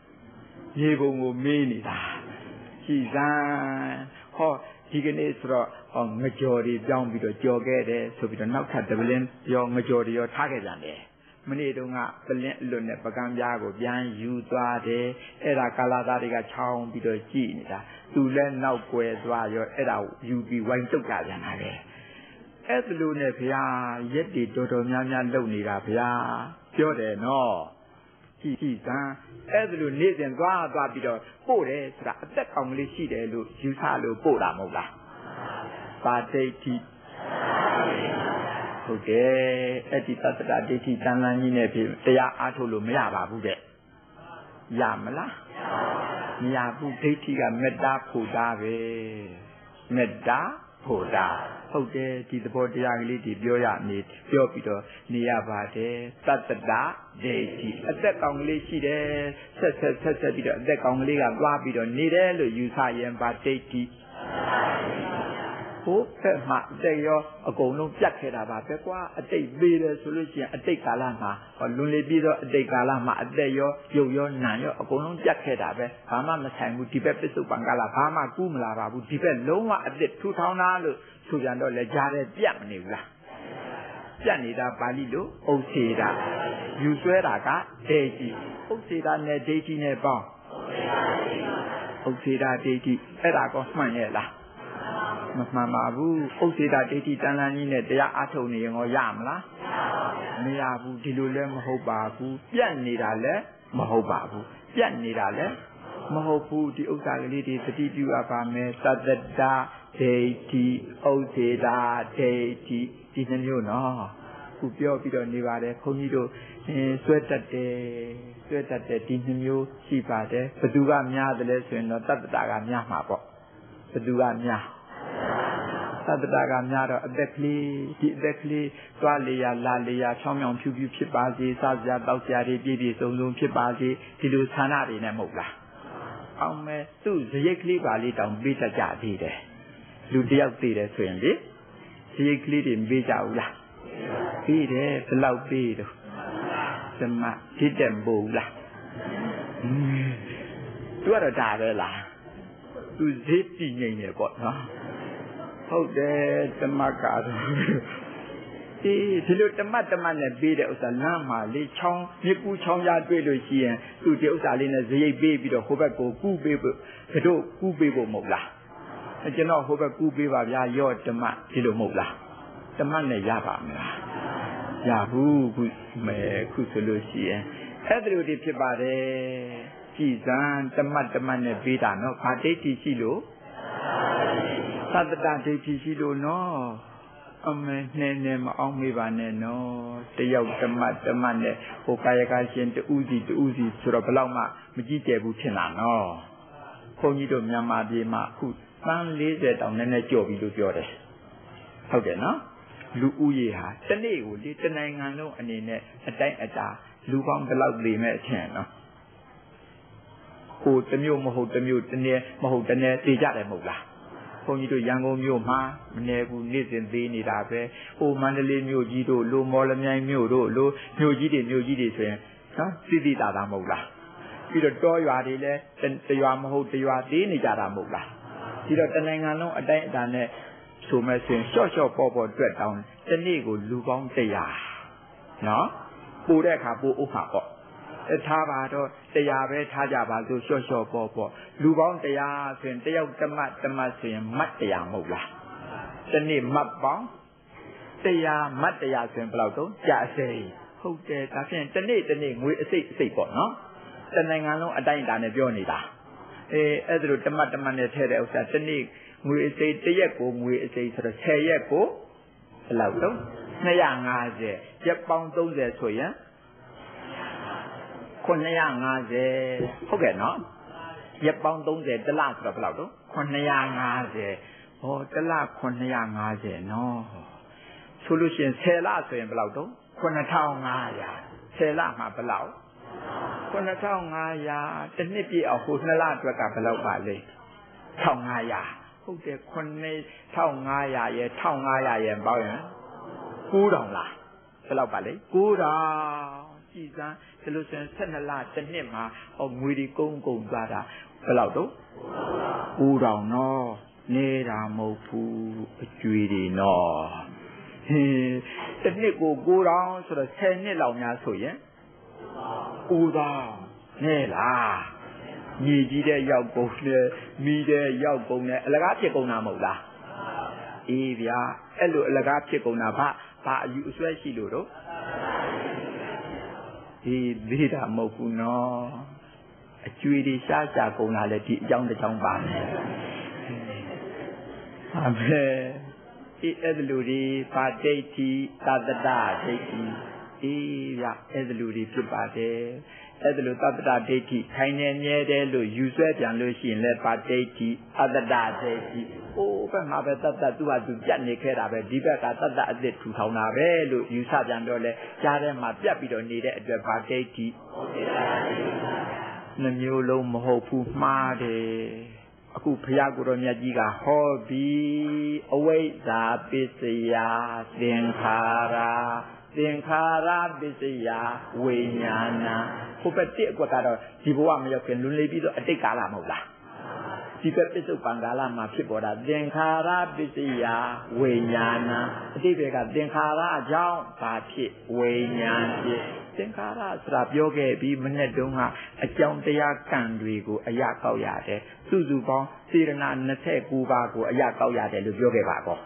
မြေပုံကိုမေးနေတာကြည်စမ်းဟောဒီကနေ့ဆိုတော့ဟောငကြော်တွေပြောင်းပြီးတော့ကြော်ခဲ့တယ်ဆိုပြီးတော့နောက်ထပ်ဒပလင်းရောငကြော်တွေရောထားခဲ့ကြတယ် မနေ့တုန်းကပလင်းအလွတ်နဲ့ပကံပြားကိုပြန်ယူသွားတယ်အဲ့ဒါကာလာသားတွေကချောင်းပြီးတော့ကြည်နေတာသူလည်းနောက်ွယ်သွားရောအဲ့ဒါယူပြီးဝိုင်းတုတ်ကြပြန်တာလေအဲ့ဒါလိုနဲ့ဗျာရက်တွေတော်တော်များများလုံနေတာဗျာပြောတယ်နော်ကြည့်ကြည့်စမ်းအဲ့ဒါလိုနေ့စဉ်သွားသွားပြီးတော့ပို့တယ်ဆိုတာအသက်ကောင်ကလေးရှိတယ်လို့ယူဆလို့ပို့တာမဟုတ်လားပါတိတ်တိ ဟုတ်တယ်အဲ့ဒီသတ္တတဒိဋ္ဌိတန်လန်းကြီးနဲ့ဖြစ်တရားအားထုတ်လို့မရပါဘူးတဲ့ရမလားမရဘူးဒိဋ္ဌိကမေတ္တာဖို့တာပဲမေတ္တာဖို့တာဟုတ်တယ်ဒီသဘောတရားကလေးဒီပြောရနေပြောပြီးတော့နေရပါတယ်သတ္တတဒိဋ္ဌိအသက်ကောင်ကလေးရှိတယ်ဆက်ဆက်ဆက်ဆက်ပြီးတော့အသက်ကောင်ကလေးကသွားပြီးတော့နေတယ်လို့ယူဆရင်ပါဒိဋ္ဌိ ဟိုဖက်မှအတိတ်ရောအကုန်လုံးပြတ်ခဲ့တာပါပဲကွာအတိတ်ပေးတယ်ဆိုလို့ရှိရင်အတိတ်ကာလမှာလွန်လေပြီးတော့အတိတ်ကာလမှာအသက်ရောရုပ်ရောနာရောအကုန်လုံးပြတ်ခဲ့တာပဲဘာမှမဆိုင်ဘူးဒီဘက်ပစ္စုပန်ကာလဘာမှကူးမလာပါဘူးဒီဘက်လုံးဝအသက်ထူထောင်တာလို့ဆိုပြန်တော့လေကြားတဲ့ပြတ်မနေဘူးလားပြတ်နေတာပါဠိလိုဥစ္စေတာယူဆွဲတာကဒေတိဥစ္စေတာနဲ့ဒေတိနဲ့ပေါင်းဥစ္စေတာဒေတိအဲ့ဒါကောမှန်ရဲ့လား မမှန်ပါဘူးဥစ္စေတာဒိဋ္ဌိတန်လန်းကြီးနဲ့တရားအထုတ်နေရင်ရောရမလားမရဘူးဒီလိုလည်းမဟုတ်ပါဘူးပြတ်နေတာလည်းမဟုတ်ပါဘူးပြတ်နေတာလည်းမဟုတ်ဘူးဒီဥစ္စာကလေးတွေတတိပြုအပ်ပါမယ်သတ္တတာဒိဋ္ဌိဥစ္စေတာဒိဋ္ဌိဒီနှမျိုးနော်ခုပြောပြီးတော့နေပါတယ်ခွန်ကြီးတို့အင်းဆွဲတတ်တယ်ဆွဲတတ်တယ်ဒီနှမျိုးရှိပါတယ်ဘသူကများတယ်လဲဆိုရင်တော့တတ္တတာကများမှာပေါ့ဘသူကများ သတ္တတာကများတော့အသက်ကလေးဒီအသက်ကလေးသွားလေရလာလေရချောင်းမြောင်ဖြူဖြူဖြစ်ပါစေစားစရာတောက်စရာတွေပြည့်ပြည့်စုံစုံဖြစ်ပါစေဒီလိုဌာနတွေနဲ့မဟုတ်လားအောင်မဲ့သူ့ဇရိတ်ကလေးပါလေးတောင်ပေးတတ်ကြသေးတယ်လူတယောက်သိတယ်ဆိုရင်လေဇရိတ်ကလေးတွေမပေးကြဘူးလားပေးတယ်ဘယ်လောက်ပေးတော့သမဒီတက်ပို့လားသူကတော့ဒါပဲလားသူဈေးတည်ငိမ့်နေပေါ့နော် ဟုတ်တယ်တမတ်ကတော့အေးဒီလိုတမတ်တမတ်နဲ့ပေးတဲ့ဥစ္စာလမ်းမှာလေချောင်းမြကူချောင်းရတွေ့လို့ရှိရင်သူဒီဥစ္စာလေးနဲ့ဇရိတ်ပေးပြီးတော့ဟိုဘက်ကိုကူးပေးဖို့တို့ကူးပေးဖို့မဟုတ်လားကျွန်တော်ဟိုဘက်ကူးပေးပါဗျာရော့ဓမ္မဒီလိုမဟုတ်လားဓမ္မနဲ့ရပါမလားရဘူးခုမဲခုဆိုလို့ရှိရင်အဲ့ဒါလိုဒီဖြစ်ပါတယ်ကြည်စံဓမ္မဓမ္မနဲ့ပေးတာနော်ဘာဒိဋ္ဌိရှိလို့ သတ္တတဒိဋ္ဌိရှိလို့နော်အမေနဲ့နဲ့မအောင်မေးပါနဲ့နော်တယောက်ဓမ္မဓမ္မနဲ့ဟိုကာယကရှင်တူးစီတူးစီဆိုတော့ဘလောက်မှမကြည့်ကြဘူးထင်တာနော်ဘုန်းကြီးတို့မြန်မာပြည်မှာအခုသန်း40တောင်နည်းနည်းကြော်ပြီလို့ပြောတယ်ဟုတ်တယ်နော်လူဦးရေဟာတနေ့ကိုလေတနိုင်ငံလုံးအနေနဲ့အတိုင်းအတာလူပေါင်းဘယ်လောက်နေမဲ့အထင်နော်ဟိုတမျိုးမဟုတ်တမျိုးတနေ့မဟုတ်တနေ့သိကြတယ်မဟုတ်လား ဘုန်းကြီးတို့ရန်ကုန်မြို့မှာမနေဘူးနေ့စဉ်သေးနေတာပဲ။ဟိုမန္တလေးမြို့ကြီးတို့လိုမော်လမြိုင်မြို့တို့လိုမြို့ကြီးတွေမြို့ကြီးတွေဆိုရင်နော်သိသိသာသာမဟုတ်လား။ပြီးတော့တောရွာတွေလည်းတရွာမဟုတ်တရွာသေးနေကြတာမဟုတ်လား။ပြီးတော့တနိုင်ငံလုံးအတိုင်းအတာနဲ့ဆိုမဲ့ဆိုရင်ရှော့ရှော့ပေါ်ပေါ်တွက်တောင်းတနေ့ကိုလူပေါင်း100နော်ပို့တဲ့အခါပို့ဥစ္စာပေါ့ ထားပါတော့တရားပဲထားကြပါစို့လျှော့လျှော့ပေါ့ပေါ့လူပေါင်းတရားဆိုရင်တယောက်တမတ်တမတ်ဆိုရင်မတ်တရားမဟုတ်လားဒီနေ့မတ်ပေါင်းတရားမတ်တရားဆိုရင်ဘယ်လောက်တော့ကြာစေဟုတ်တယ်ဒါဖြင့်ဒီနေ့ဒီနေ့ငွေအစိတ်အစိတ်ပေါ့နော်တနိုင်ငံလုံးအတိုင်းအတာနဲ့ပြောနေတာအေးအဲ့ဒါလိုတမတ်တမတ်နဲ့ထည့်တဲ့ဥစ္စာဒီနေ့ငွေအစိတ်တရက်ကိုငွေအစိတ်ဆိုတော့10ရက်ကိုဘယ်လောက်တော့250ရက်ပေါင်း30ဆိုရင် 950ဟုတ်ကဲ့နော်ရက်ပေါင်း30တလဆိုတော့ဘယ်လောက်တော့950ဟောတလ950နော်ဆိုလို့ရှိရင်10လဆိုရင်ဘယ်လောက်တော့9500 10လမှာဘယ်လောက်9500တစ်နှစ်ပြည့်အောင်ဟို2လအတွက်ကဘယ်လောက်ပါလဲ1500ဟုတ်တယ်9500ရဲ့1500ရဲ့ပေါင်းရင်9000လားဘယ်လောက်ပါလဲ9000 ကြည်စမ်းဒီလိုဆိုရင်12လတစ်နှစ်မှာဟောငွေဒီကုန်းကုန်းသွားတာဘယ်လောက်တော့9000နော်နေတာမဟုတ်ဘူးအကျွေးတွေနော်ဟင်းတစ်နှစ်ကို9000ဆိုတော့10နှစ်လောက်များဆိုရင်9000နဲလားညီကြီးတဲ့ရောက်ကုန်နဲ့မိတဲ့ရောက်ကုန်နဲ့အလကားဖြစ်ကုန်တာမဟုတ်လားအေးဗျာအဲ့လိုအလကားဖြစ်ကုန်တာဘာဘာအယူအဆွဲရှိလို့တော့ ဒီသေးတာမဟုတ်ဘူးနော်အကျွေတွေရှားရှားကုန်လာလဲဒီအကြောင်းတစ်ကြောင်းပါမယ်အဖေဒီအဲ့ဒီလူတွေပါဒိဋ္ဌိသတ္တတဒိဋ္ဌိအေးရအဲ့ဒီလူတွေဖြစ်ပါတယ်အဲ့ဒါလိုသတ္တဒိဋ္ဌိခိုင်နေမြဲတယ်လို့ယူဆွဲပြန်လို့ရှိရင်လည်းပါဒိဋ္ဌိအတ္တဒိဋ္ဌိ အိုးဘက်မှာပဲတတ္တသူ့ဟာသူပြတ်နေခဲ့တာပဲဒီဘက်ကတတ္တအစ်စ်ထူထောင်တာပဲလို့ယူဆပြန်တော့လဲကြားထဲမှာပြတ်ပြီးတော့နေတဲ့အတွက်ပါဒိဋ္ဌိနှမျိုးလုံးမဟုတ်ဘူးမှားတယ်အခုဘုရားကိုယ်တော်မြတ်ကြီးကဟောပြီးအဝိဇ္ဇာပစ္စယသင်္ခါရသင်္ခါရပစ္စယဝိညာဏဟိုဘက်တစ်အကွက်ကတော့ဒီဘဝမရောက်ခင်လွန်လေပြီးတော့အတိတ်ကာလမဟုတ်လား ဒီဘက်ပစ္စုပန်ကာလမှာဖြစ်ပေါ်တာသင်္ခါရပစ္စယဝိညာဏအတိတ်ဘက်ကသင်္ခါရအကြောင်းဘာဖြစ်ဝိညာဉ်ဖြစ်သင်္ခါရဆိုတာပြောခဲ့ပြီးမနေ့တုန်းကအကြောင်းတရားကံတွေကိုအရာကောက်ရတယ်စုစုပေါင်းစေရနာ29ပါးကိုအရာကောက်ရတယ်လို့ပြောခဲ့ပါကော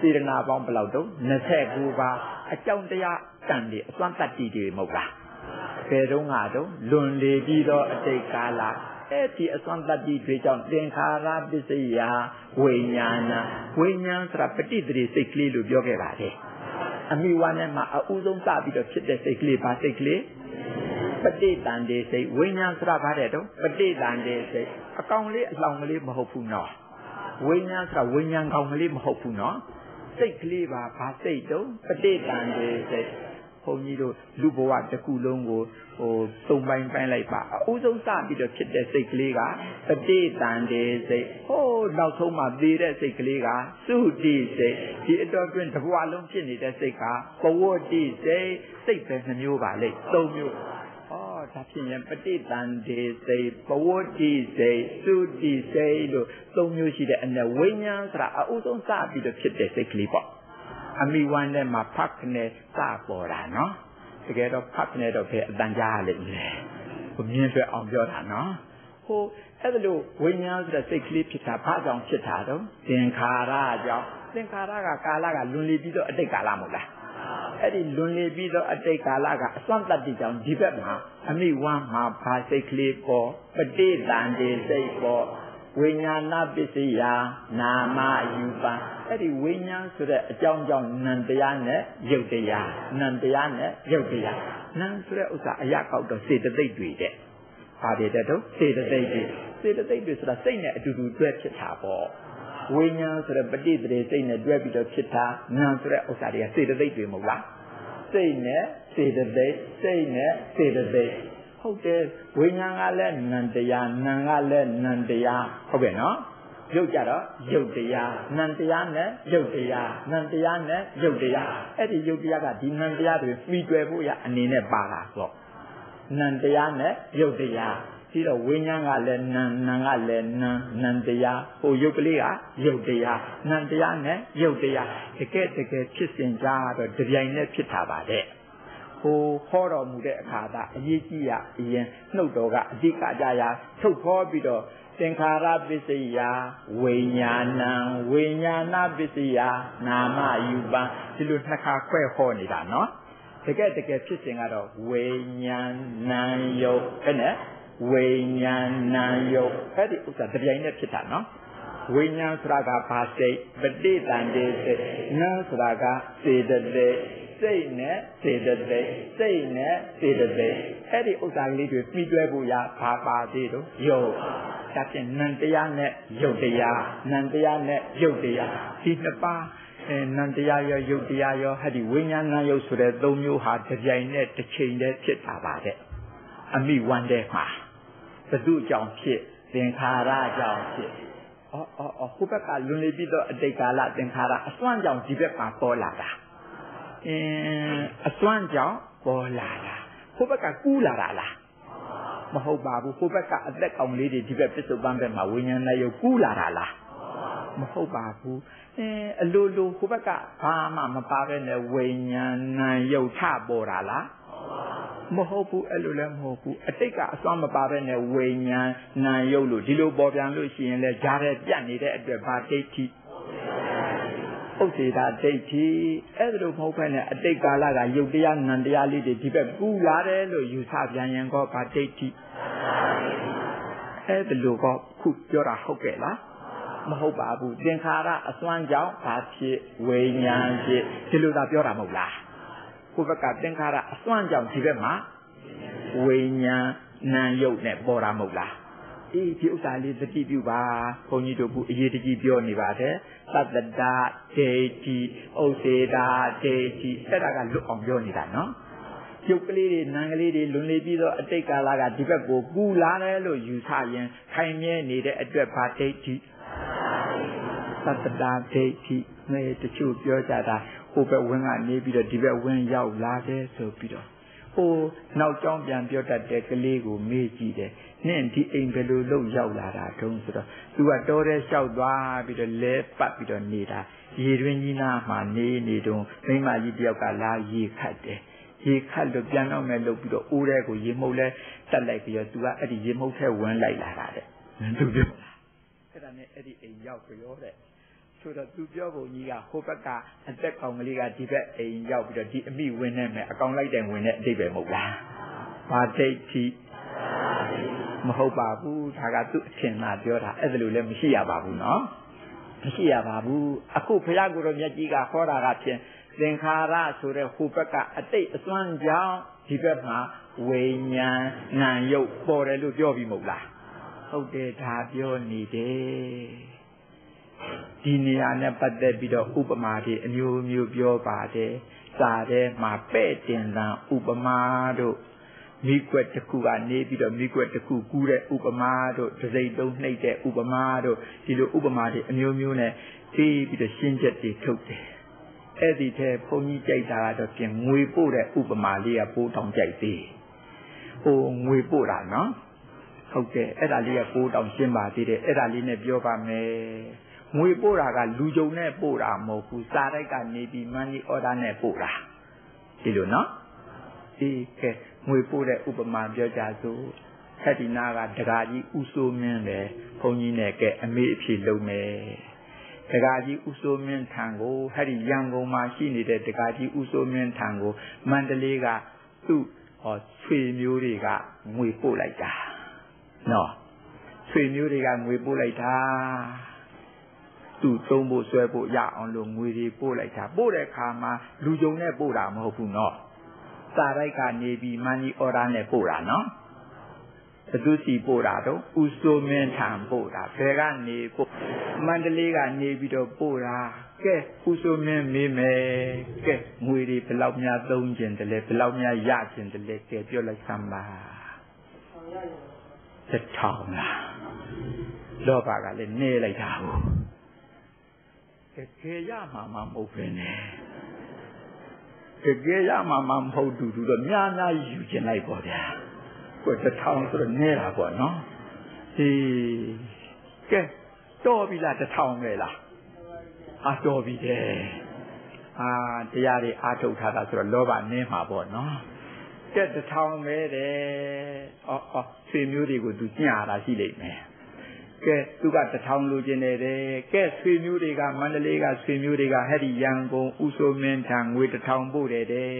စေရနာပေါင်းဘယ်လောက်တုန်း29ပါးအကြောင်းတရားကံတွေအစွမ်းတတ္တိတွေမဟုတ်လားဘယ်တုန်းကတော့လွန်လေပြီးတော့အတိတ်ကာလ အဲ့ဒီအစွမ်းတတ္တိတွေကြောင့်သင်္ခါရပစ္စယဝိညာဏဝိညာဉ်ဆိုတာပဋိသန္ဓေစိတ်ကလေးလို့ပြောခဲ့ပါတယ်အမိဝါနဲ့မှာအဥဆုံးစပြီးတော့ဖြစ်တဲ့စိတ်ကလေးဘာစိတ်ကလေးပဋိတန်တေစိတ်ဝိညာဉ်ဆိုတာဘာတဲ့တော့ပဋိတန်တေစိတ်အကောင်လေးအလောင်ကလေးမဟုတ်ဘူးနော်ဝိညာဉ်ဆိုတာဝိညာဉ်ကောင်ကလေးမဟုတ်ဘူးနော်စိတ်ကလေးပါဘာစိတ်တော့ပဋိတန်တေစိတ် ဘုန်းကြီးတို့လူဘဝတစ်ခုလုံးကိုဟိုသုံးပိုင်းပိုင်းလိုက်ပါအဦးဆုံးစပြီးတော့ဖြစ်တဲ့စိတ်ကလေးကပဋိတန်တေစိတ်ဟိုးနောက်ဆုံးမှသေးတဲ့စိတ်ကလေးကသုတိစိတ်ဒီအတော်တွင်တစ်ဘဝလုံးဖြစ်နေတဲ့စိတ်ကပဝတ္တိစိတ်စိတ်ပဲနှမျိုးပါလေသုံးမျိုးဩဒါဖြစ်ရင်ပဋိတန်တေစိတ်ပဝတ္တိစိတ်သုတိစိတ်လို့သုံးမျိုးရှိတဲ့အ내ဝိညာဉ်ဆိုတာအဦးဆုံးစပြီးတော့ဖြစ်တဲ့စိတ်ကလေးပေါ့ အမိဝမ်းထဲမှာဖတ်ခနဲ့စပေါ်တာနော်တကယ်တော့ဖတ်ခနဲ့တော့ဖဲအတန်ကြားရလိမ့်မယ်ဘုမြင်ဆွဲအောင်ပြောတာနော်ဟိုအဲ့ဒါလို့ဝိညာဉ်ဆိုတဲ့စိတ်ကလေးဖြစ်တာဘာကြောင့်ဖြစ်တာတော့သင်္ခါရကြောင့်သင်္ခါရကကာလကလွန်လေပြီးတော့အတိတ်ကာလမဟုတ်လားအဲ့ဒီလွန်လေပြီးတော့အတိတ်ကာလကအစွမ်းတတ္တိကြောင့်ဒီဘက်မှာအမိဝမ်းမှာဘာစိတ်ကလေးပေါ်ပဋိသန္ဓေစိတ်ပေါ်ဝိညာဏပစ္စယနာမယူပံ အဲ့ဒီဝိညာဉ်ဆိုတဲ့အကြောင်းကြောင့်နံတရားနဲ့ရုပ်တရားနံတရားနဲ့ရုပ်တရားနံဆိုတဲ့ဥစ္စာအရာကောက်တော့စေတသိက်တွေတဲ့ဘာတွေတဲ့တော့စေတသိက်တွေစေတသိက်တွေဆိုတာစိတ်နဲ့အတူတူတွဲဖြစ်တာပေါ့ဝိညာဉ်ဆိုတဲ့ပဋိသေစိတ်နဲ့တွဲပြီးတော့ဖြစ်တာနံဆိုတဲ့ဥစ္စာတွေကစေတသိက်တွေမဟုတ်လားစိတ်နဲ့စေတသိက်စိတ်နဲ့စေတသိက်ဟုတ်တယ်ဝိညာဉ်ကလည်းနံတရားနံကလည်းနံတရားဟုတ်ကဲ့နော် ရုပ်ကြတော့ရုပ်တရားနံတရားနဲ့ရုပ်တရားနံတရားနဲ့ရုပ်တရားအဲ့ဒီရုပ်တရားကဒီနံတရားတွေပြီးတွယ်ဖို့ရအနေနဲ့ပါတာဆိုနံတရားနဲ့ရုပ်တရားပြီးတော့ဝိညာဉ်ကလည်းနံနံကလည်းနံနံတရားဟိုရုပ်ကလေးကရုပ်တရားနံတရားနဲ့ရုပ်တရားတကယ်တကယ်ဖြစ်စဉ်ကြတော့ကြပြိုင်နဲ့ဖြစ်တာပါတဲ့ဟိုဟောတော်မူတဲ့အခါကအရေးကြီးရအရင်နှုတ်တော်ကအဓိကကြရာထုတ်ခေါ်ပြီးတော့ သင်္ခါရပစ္စယဝိညာဏံဝိညာဏပစ္စယနာမယူပံဒီလိုနှစ်ခါခွဲဟောနေတာနော်တကယ်တကယ်ဖြစ်စဉ်ကတော့ဝိညာဏံယုတ်ဘယ်နဲ့ဝိညာဏံယုတ်အဲ့ဒီဥစ္စာတပြိုင်နဲ့ဖြစ်တာနော်ဝိညာဉ်ဆိုတာကဘာစိတ်ပဋိသန္ဓေစိတ်နာဆိုတာကစေတသိက်စိတ်နဲ့စေတသိက်စိတ်နဲ့စေတသိက်အဲ့ဒီဥစ္စာကလေးတွေပြီးတွဲဖို့ရဘာပါသေးတော့ယုတ် ဒါဖြင့်နံတရားနဲ့ယုတ်တရားနံတရားနဲ့ယုတ်တရားဒီနှစ်ပါးအဲနံတရားရောယုတ်တရားရောဟဲ့ဒီဝိညာဏယုတ်ဆိုတဲ့သုံးမျိုးဟာတစ်ပြိုင်နဲ့တစ်ချိန်တည်းဖြစ်တာပါတဲ့အမိဝမ်းတဲ့မှာဘု து ကြောင့်ဖြစ်သင်္ခါရကြောင့်ဖြစ်အော်အော်အော်ဟိုဘက်ကလွန်လေပြီးတော့အတိတ်ကာလသင်္ခါရအစွမ်းကြောင့်ဒီဘက်မှာပေါ်လာတာအင်းအစွမ်းကြောင့်ပေါ်လာတာဟိုဘက်ကကူးလာတာလား မဟုတ်ပါဘူးဟိုဘက်ကအသက်ကောင်လေးတွေဒီဘက်ပစ္စုပန်ဘက်မှာဝိညာဉ်နဲ့ရုပ်ကူးလာတာလားမဟုတ်ပါဘူးအဲအလိုလိုဟိုဘက်ကဘာမှမပါပဲနဲ့ဝိညာဉ်နဲ့ရုပ်ထပေါ်တာလားမဟုတ်ဘူးအဲ့လိုလည်းမဟုတ်ဘူးအတိတ်ကအစွမ်းမပါပဲနဲ့ဝိညာဉ်နာယုတ်လို့ဒီလိုပေါ်ပြန်လို့ရှိရင်လည်းဂျားတဲ့ပြတ်နေတဲ့အတွက်ဘာဒိဋ္ဌိ ဥစ္စေတာဒိဋ္ဌိအဲ့ဒါလိုမဟုတ်ဘဲနဲ့အတိတ်ကာလကယုတ်တရားနံတရားလေးတွေဒီဘက်ကူးလာတယ်လို့ယူဆပြန်ရင်ကောဘာဒိဋ္ဌိအဲ့ဒါလိုကောခုပြောတာဟုတ်ကဲ့လားမဟုတ်ပါဘူးသင်္ခါရအစွမ်းကြောင့်ဘာဖြစ်ဝိညာဉ်ဖြစ်ဒီလိုသာပြောတာမဟုတ်လားကိုယ့်ဘက်ကသင်္ခါရအစွမ်းကြောင့်ဒီဘက်မှာဝိညာဉ်နာယုတ်နဲ့ပေါ်တာမဟုတ်လား အေးဒီဥစ္စာလေးသတိပြုပါဘုန်းကြီးတို့ကအရေးတကြီးပြောနေပါတယ်သတ္တတာဒိဋ္ဌိဥစေတာဒိဋ္ဌိအဲ့ဒါကလွတ်အောင်ပြောနေတာနော်ရုပ်ကလေးတွေနာမ်ကလေးတွေလွန်လေပြီးတော့အတိတ်ကာလကဒီဘက်ကိုကူလာတယ်လို့ယူဆရင်ခိုင်မြဲနေတဲ့အတွက်ဗာဒိဋ္ဌိသတ္တတာဒိဋ္ဌိမဲတချို့ပြောကြတာဟိုဘက်ဝင်းကနေပြီးတော့ဒီဘက်ဝင်းရောက်လာတယ်ဆိုပြီးတော့ဟိုနောက်ကျောင်းပြန်ပြောတတ်တဲ့ကလေးကိုမေးကြည့်တယ် နင့်ဒီအိမ်ဘယ်လိုလုပ်ရောက်လာတာတုံးဆိုတော့သူကတော်တဲ့လျှောက်သွားပြီးတော့လဲပတ်ပြီးတော့နေတာရေတွင်းကြီးနားမှာနေနေတုံးမိမကြီးတယောက်ကလာရေခတ်တယ်ရေခတ်လို့ပြန်တော့မယ်လို့ပြီးတော့အိုးထဲကိုရေမှုတ်လဲတက်လိုက်ပြီးတော့သူကအဲ့ဒီရေမှုတ်ထဲဝင်လိုက်လာတာတဲ့သူပြောအဲ့ဒါနဲ့အဲ့ဒီအိမ်ရောက်ပြောတဲ့ဆိုတော့သူပြောပုံကြီးကဟိုဘက်ကအသက်ကောင်ကလေးကဒီဘက်အိမ်ရောက်ပြီးတော့ဒီအမိဝင်နေမယ်အကောင်လိုက်တယ်ဝင်တဲ့အတိတ်ပဲမဟုတ်လားဘာဒိဋ္ဌိ မဟုတ်ပါဘူးဒါကသူ့အထင်သာပြောတာအဲ့ဒါလိုလည်းမရှိရပါဘူးနော်မရှိရပါဘူးအခုဘုရားကိုယ်တော်မြတ်ကြီးကဟောတာကဖြင့်သင်္ခါရဆိုတဲ့ဟိုဘက်ကအတိတ်အစွမ်းကြောင့်ဒီဘက်မှာဝိညာဉ်နာယုတ်ပေါ်တယ်လို့ပြောပြီးမဟုတ်လားဟုတ်တယ်ဒါပြောနေတယ်ဒီနေရာနဲ့ပတ်သက်ပြီးတော့ဥပမာတွေအမျိုးမျိုးပြောပါတယ်စာထဲမှာပဲ့တင်တန်ဥပမာတို့ မိကွက်တစ်ခုကနေပြီးတော့မိကွက်တစ်ခုကူးတဲ့ဥပမာတို့ဒစိမ့်တုံးနှိပ်တဲ့ဥပမာတို့ဒီလိုဥပမာတွေအမျိုးမျိုးနဲ့ပြီးပြီးတော့ရှင်းချက်တွေထုတ်တယ်အဲ့ဒီထဲဘုန်းကြီးကြိုက်တာကတော့ပြင်ငွေပို့တဲ့ဥပမာလေးကပိုးတောင်ကြိုက်သေးဟိုငွေပို့တာနော်ဟုတ်တယ်အဲ့ဒါလေးကပိုးတောင်ရှင်းပါသေးတယ်အဲ့ဒါလေးနဲ့ပြောပါမယ်ငွေပို့တာကလူကြုံနဲ့ပို့တာမဟုတ်ဘူးစာတိုက်ကနေပြီးမန်ကြီးအော်ဒါနဲ့ပို့တာဒီလိုနော်ဒီကဲ ငွေပို့တဲ့ဥပမာပြောကြစို့အဲ့ဒီနာကဒကာကြီးဥဆိုးမင်းပဲဘုန်းကြီးနဲ့ကဲအမေအဖြေလုပ်မယ်ဒကာကြီးဥဆိုးမင်းထံကိုဟဲ့ဒီရန်ကုန်မှာရှိနေတဲ့ဒကာကြီးဥဆိုးမင်းထံကိုမန္တလေးကသူ့ဟောဆွေမျိုးတွေကငွေပို့လိုက်တာနော်ဆွေမျိုးတွေကငွေပို့လိုက်တာသူ့သုံးဖို့ဆွဲဖို့ရအောင်လို့ငွေတွေပို့လိုက်တာပို့တဲ့အခါမှာလူကြုံနဲ့ပို့တာမဟုတ်ဘူးနော် စာရိုက်ကနေပြီးမန်ကြီးအော်ဒါနဲ့ပို့တာနော်ဘသူစီပို့တာတော့ဥဆိုမင်းထံပို့တာဘယ်ကနေပို့မန္တလေးကနေပြီးတော့ပို့တာကဲဥဆိုမင်းမေးမယ်ကဲငွေတွေဘယ်လောက်များသုံးကျင်တယ်လဲဘယ်လောက်များရကျင်တယ်လဲကဲပြောလိုက်စမ်းပါတစ်ထောင်လားလောဘကလည်းနေလိုက်တာဟုတ်ကဲကဲရမှာမဟုတ်ပဲနဲ့ ကဲကဲရမှာမဟုတ်တူတူတော့များများယူကျင်လိုက်ပေါ့ဗျာကိုယ်တစ်ထောင်ဆိုတော့နေတာပေါ့နော်ဒီကဲတော်ပြီလားတစ်ထောင်ပဲလားအာတော်ပြီတဲ့အာတရားတွေအာထုတ်ထားတာဆိုတော့လောဘနင်းမှာပေါ့နော်ကဲတစ်ထောင်ပဲတဲ့အော်အော်ဆွေမျိုးတွေကိုသူညှာတာရှိလိမ့်မယ် ကဲသူကတထောင်လူကျင်နေတယ်ကဲဆွေမျိုးတွေကမန္တလေးကဆွေမျိုးတွေကဟဲ့ဒီရန်ကုန်ဥဆိုမင်းထံငွေတထောင်ပို့တယ်တဲ့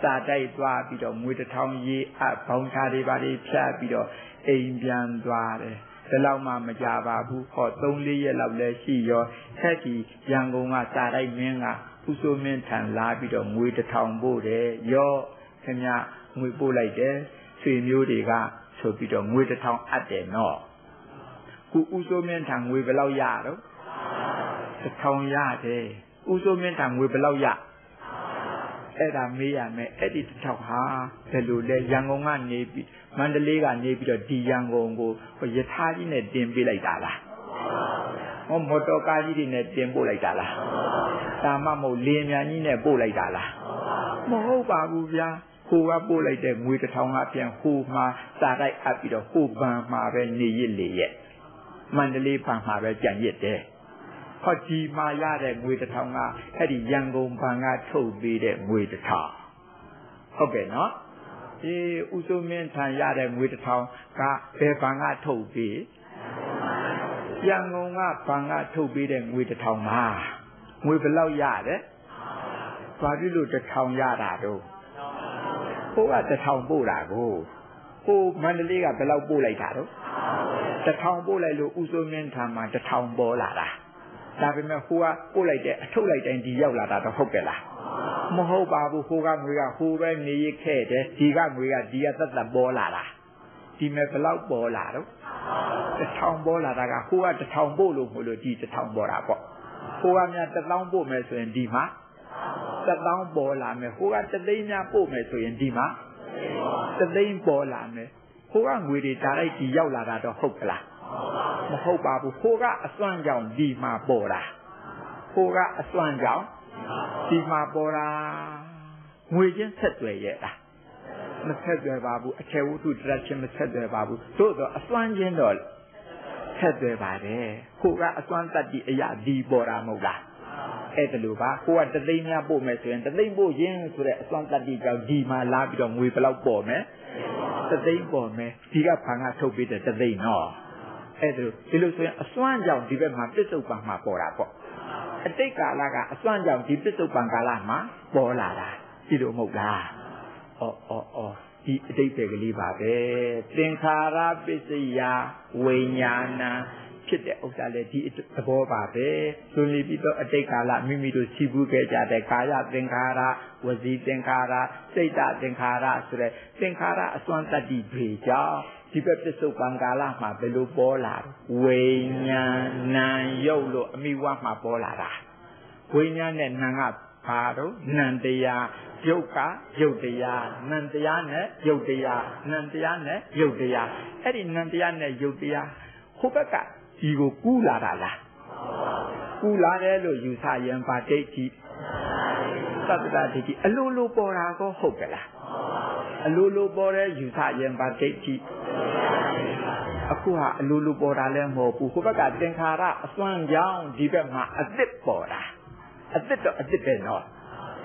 စာတိုက်သွားပြီးတော့ငွေတထောင်ရေးအပ်ဘောင်းချာတွေပါတွေဖြတ်ပြီးတော့အိမ်ပြန်သွားတယ်ဒီလောက်မှမကြပါဘူးဟော3-4ရက်လောက်လည်းရှိရောဟဲ့ဒီရန်ကုန်ကစာတိုက်မင်းကဥဆိုမင်းထံလာပြီးတော့ငွေတထောင်ပို့တယ်ရောခင်ဗျငွေပို့လိုက်တယ်ဆွေမျိုးတွေကဆိုပြီးတော့ငွေတထောင်အပ်တယ်နော် ခုဥစိုးမင်းထံငွေဘယ်လောက်ရတော့တစ်ထောင်ရတယ်ဥစိုးမင်းထံငွေဘယ်လောက်ရအဲ့ဒါမေးရမယ်အဲ့ဒီတစ်ထောင်ဟာဘယ်လိုလဲရန်ကုန်ကနေပြီးမန္တလေးကနေပြီးတော့ဒီရန်ကုန်ကိုယထာကြီးနဲ့တင်ပေးလိုက်တာလားဟောမော်တော်ကားကြီးတွေနဲ့တင်ပို့လိုက်တာလားဒါမှမဟုတ်လင်းမြန်ကြီးနဲ့ပို့လိုက်တာလားမဟုတ်ပါဘူးဗျာဟိုကပို့လိုက်တဲ့ငွေတစ်ထောင်ကပြန်ဟိုမှာစာတိုက်အပ်ပြီးတော့ဟိုဘန်မှာပဲနေရစ်လေရဲ့ မန္တလေးဘန်မှာပဲကြံရစ်တယ်ဟောဒီမှာရတဲ့ငွေတစ်ထောင်ကအဲ့ဒီရန်ကုန်ဘန်ကထုတ်ပေးတဲ့ငွေတစ်ထောင်ဟုတ်ကဲ့နော်ဒီဥစုမင်းထံရတဲ့ငွေတစ်ထောင်ကဘယ်ဘန်ကထုတ်ပေးရန်ကုန်ကဘန်ကထုတ်ပေးတဲ့ငွေတစ်ထောင်မှာငွေဘယ်လောက်ရတယ်ဘာဖြစ်လို့တစ်ထောင်ရတာတော့ဟိုကတစ်ထောင်ပို့တာကိုဟိုမန္တလေးကဘယ်လောက်ပို့လိုက်တာတော့ တစ်ထောင်ပို့လိုက်လို့ဥစိုးမင်းထံမှာတစ်ထောင်ပေါ်လာတာဒါပေမဲ့ဟိုကပို့လိုက်တဲ့အထုတ်လိုက်တိုင်းဒီရောက်လာတာတော့ဟုတ်ကဲ့လားမဟုတ်ပါဘူးဟိုကငွေကဟိုပဲနေရခဲ့တယ်ဒီကငွေကဒီကသက်သက်ပေါ်လာတာဒီမဲ့ဘယ်လောက်ပေါ်လာတော့တစ်ထောင်ပေါ်လာတာကဟိုကတစ်ထောင်ပို့လို့မလို့ဒီတစ်ထောင်ပေါ်တာပေါ့ဟိုကများတစ်ထောင်ပို့မယ်ဆိုရင်ဒီမှာတစ်သောင်းပေါ်လာမယ်ဟိုကတသိန်းများပို့မယ်ဆိုရင်ဒီမှာတသိန်းပေါ်လာမယ် ဟိုကငွေတွေဒါလိုက်ဒီရောက်လာတာတော့ဟုတ်ကလားမဟုတ်ပါဘူးဟိုကအစွမ်းကြောင့်ဒီမှာပေါ်တာဟိုကအစွမ်းကြောင့်ဒီမှာပေါ်တာငွေချင်းဆက်သွယ်ရဲ့လားမဆက်သွယ်ပါဘူးအခြေဝတ္ထုတရချင်းမဆက်သွယ်ပါဘူးသို့တော့အစွမ်းချင်းတော့ဆက်သွယ်ပါတယ်ဟိုကအစွမ်းတတ္တိအရာဒီပေါ်တာမဟုတ်လားအဲ့ဒါလိုပါကိုကတသိန်းများပို့မယ်ဆိုရင်တသိန်းပို့ရင်းဆိုတဲ့အစွမ်းတတ္တိကြောင့်ဒီမှာလာပြီးတော့ငွေဘယ်လောက်ပေါ်မယ် တသိန်းပေါ်မယ်ဒီကဖန်ကထုတ်ပေးတဲ့တသိန်းနော်အဲ့ဒါဒီလိုဆိုရင်အစွမ်းကြောင့်ဒီဘက်မှာပစ္စုပန်မှာပေါ်တာပေါ့အတိတ်ကာလကအစွမ်းကြောင့်ဒီပစ္စုပန်ကာလမှာပေါ်လာတာဒီလိုမဟုတ်လားအော်အော်အော်ဒီအတိတ်ပဲကလေးပါပဲသင်္ခါရပစ္စယဝိညာဏ ဖြစ်တဲ့ဥစ္စာလည်းဒီသဘောပါပဲ။ဆိုနေပြီးတော့အတိတ်ကာလမိမိတို့ရှိဘူးခဲ့ကြတဲ့ကာယသင်္ခါရဝစီသင်္ခါရစိတ်တသင်္ခါရဆိုတဲ့သင်္ခါရအစွမ်းတတ္တိတွေကြောင့်ဒီဘက်ပစ္စုပန်ကာလမှာဘယ်လိုပေါ်လာဝိညာဏံရုပ်လို့အမိဝါမှာပေါ်လာတာဝိညာဉ်နဲ့နာကဘာတော့နံတရားရုပ်ကရုပ်တရားနံတရားနဲ့ရုပ်တရားနံတရားနဲ့ရုပ်တရားအဲ့ဒီနံတရားနဲ့ရုပ်တရားဟိုဘက်က ဒီကိုကူးလာတာလားကူးလာတယ်လို့ယူဆရင်ဗာဒိဋ္ဌိသတ္တဒိဋ္ဌိအလိုလိုပေါ်တာကိုဟုတ်ကလားအလိုလိုပေါ်တဲ့ယူဆရင်ဗာဒိဋ္ဌိအခုဟာအလိုလိုပေါ်တာလည်းမဟုတ်ဘူးဟိုဘက်ကသင်္ခါရအစွမ်းကြောင်းဒီဘက်မှာအသစ်ပေါ်တာအသစ်တော့အသစ်ပဲနော်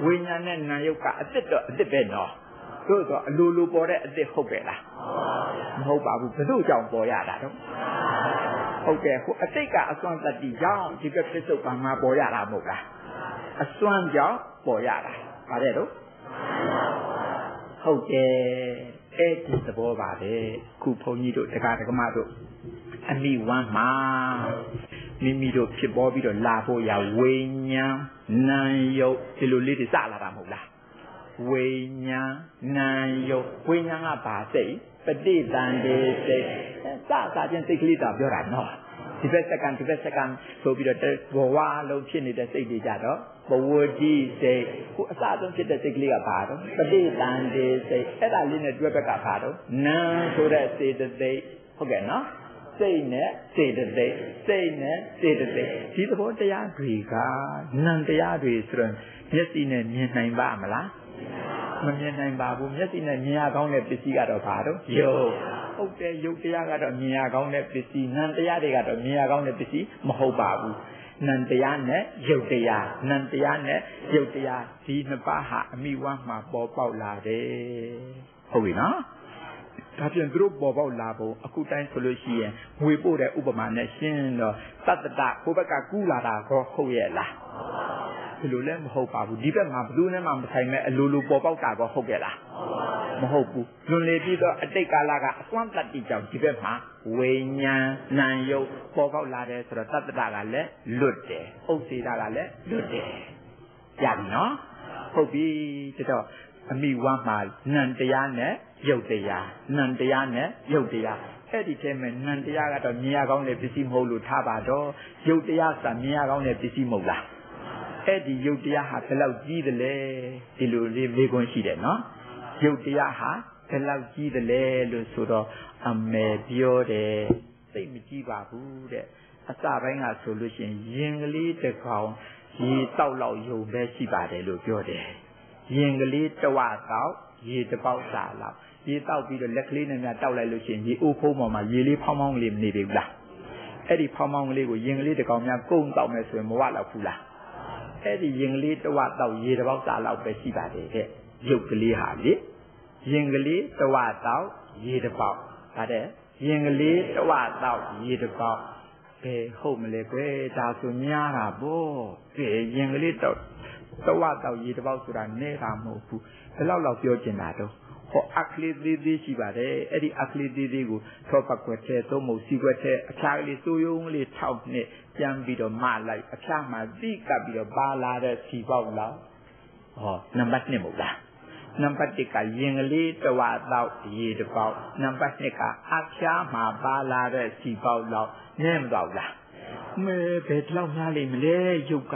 ဝိညာဉ်နဲ့နာယုတ်ကအသစ်တော့အသစ်ပဲနော်တို့တော့အလိုလိုပေါ်တဲ့အသစ်ဟုတ်ပဲလားမဟုတ်ပါဘူးဘယ်သူကြောင့်ပေါ်ရတာတော့ ဟုတ်ကဲ့ဟိုအတိတ်ကအစွမ်းတတိကြောင့်ဒီကပစ္စုပန်မှာပေါ်ရတာမဟုတ်လားအစွမ်းကြောင့်ပေါ်ရတာဗါတဲ့တော့ဟုတ်တယ်အဲ့ဒီသဘောပါပဲခုဘုန်းကြီးတို့တရားဓမ္မတို့အမိဝမ်းမှာမိမိတို့ဖြစ်ပေါ်ပြီးတော့လာဖို့ရဝိညာဉ်နာယုတ်ဒီလိုလေးတွေစလာတာမဟုတ်လားဝိညာဉ်နာယုတ်ဝိညာဉ်ကဘာစိတ် ပฏิတန်တေစိတ်စစချင်းစိတ်ကလေးတာပြောတာနော်ဒီဘက်စကန်ဒီဘက်စကန်ဆိုပြီးတော့ဘဝလုံးဖြစ်နေတဲ့စိတ်တွေကြတော့ဘဝတိစိတ်ခုအစဆုံးဖြစ်တဲ့စိတ်ကလေးကဘာတော့ပฏิတန်တေစိတ်အဲ့ဒါလေးနဲ့တွဲဘက်ကဘာတော့နာဆိုတဲ့စေတသိက်ဟုတ်ကဲ့နော်စိတ်နဲ့စေတသိက်စိတ်နဲ့စေတသိက်ဒီသဘောတရားတွေကနံတရားတွေဆိုတော့မျက်စိနဲ့မြင်နိုင်ပါမလား မမြင်နိုင်ပါဘူးမျက်စိနဲ့မြင်ရကောင်းတဲ့ပစ္စည်းကတော့ဘာတော့ယုတ်ဟုတ်တယ်ယုတ်တရားကတော့မြင်ရကောင်းတဲ့ပစ္စည်းနံတရားတွေကတော့မြင်ရကောင်းတဲ့ပစ္စည်းမဟုတ်ပါဘူးနံတရားနဲ့ယုတ်တရားနံတရားနဲ့ယုတ်တရားဒီနှစ်ပါးဟာအမိဝမ်းမှာပေါ်ပေါက်လာတယ်ဟုတ်ပြီနော်ဒါပြန်သူတို့ပေါ်ပေါက်လာဖို့အခုတိုင်းဆိုလို့ရှိရင်ငွေပို့တဲ့ဥပမာနဲ့ရှင်းတော့တတ္တတဟိုဘက်ကကူးလာတာကောဟုတ်ရဲ့လား ဒီလိုလည်းမဟုတ်ပါဘူးဒီဘက်မှာဘယ်သူနဲ့မှမဆိုင်မဲ့အလိုလိုပေါ်ပေါက်တာကောဟုတ်ရဲ့လားမဟုတ်ဘူးလွန်လေပြီးတော့အတိတ်ကာလကအစွမ်းတတ္တိကြောင့်ဒီဘက်မှာဝိညာဉ်နာယုတ်ပေါ်ပေါက်လာတယ်ဆိုတော့တတ္တတကလည်းလွတ်တယ်ဥစ္စေတာကလည်းလွတ်တယ်ရပြီနော်ဟုတ်ပြီဒါတော့အမိဝမ်းမှာနံတရားနဲ့ယုတ်တရားနံတရားနဲ့ယုတ်တရားအဲ့ဒီထဲမှာနံတရားကတော့မြင်ရကောင်းတဲ့ပစ္စည်းမဟုတ်လို့ထားပါတော့ယုတ်တရားဆိုတာမြင်ရကောင်းတဲ့ပစ္စည်းမဟုတ်လား အဲ့ဒီယုတ်တရားဟာဘယ်လောက်ကြီးသလဲဒီလိုလေးမေးခွန်းရှိတယ်နော်ယုတ်တရားဟာဘယ်လောက်ကြီးသလဲလို့ဆိုတော့အမေပြောတယ်သိမကြီးပါဘူးတဲ့အစပိုင်းကဆိုလို့ရှိရင်ရင်ကလေးတစ်ကောင်ရေတောက်လောက်ယုံပဲရှိပါတယ်လို့ပြောတယ်ရင်ကလေးတဝတောက်ရေတပေါက်စာလောက်ရေတောက်ပြီးတော့လက်ကလေးနဲ့များတောက်လိုက်လို့ရှိရင်ရေအိုးဖုံးပေါ်မှာရေလေးဖောင်းဖောင်းကလေးမနေပြီလားအဲ့ဒီဖောင်းဖောင်းကလေးကိုရင်ကလေးတစ်ကောင်များကုန်းတောက်မယ်ဆိုရင်မဝလောက်ဘူးလား အဲ့ဒီရင်ကလေးတဝတောက်ရေတပေါက်စာလောက်ပဲရှိပါတယ်တဲ့ရုပ်ကလေးဟာလေရင်ကလေးတဝတောက်ရေတပေါက်ဒါတဲ့ရင်ကလေးတဝတောက်ရေတပေါက်ဘယ်ဟုတ်မလဲကွယ်ဒါဆိုများတာပေါ့ကဲရင်ကလေးတောက်တဝတောက်ရေတပေါက်ဆိုတာနဲတာမဟုတ်ဘူးဘယ်လောက်လောက်ပြောကျင်တာတော့ ဟောအခလေးသေးသေးရှိပါတယ်အဲ့ဒီအခလေးသေးသေးကိုထောပတ်ွက်ထဲသုံးမုတ်စီွက်ထဲအဖျားကလေးစိုးရုံးလေးထောက်နဲ့ပြန်ပြီးတော့မလိုက်အဖျားမှာတိကပ်ပြီးတော့ပါလာတဲ့စီပေါက်လောက်ဟောနံပါတ်1မဟုတ်လားနံပါတ်1ကရင်ကလေးတဝတော့ရေတပေါက်နံပါတ်2ကအဖျားမှာပါလာတဲ့စီပေါက်လောက်နည်းမတော့လားမဲဘယ်တော့များလိမ့်မလဲရုပ်က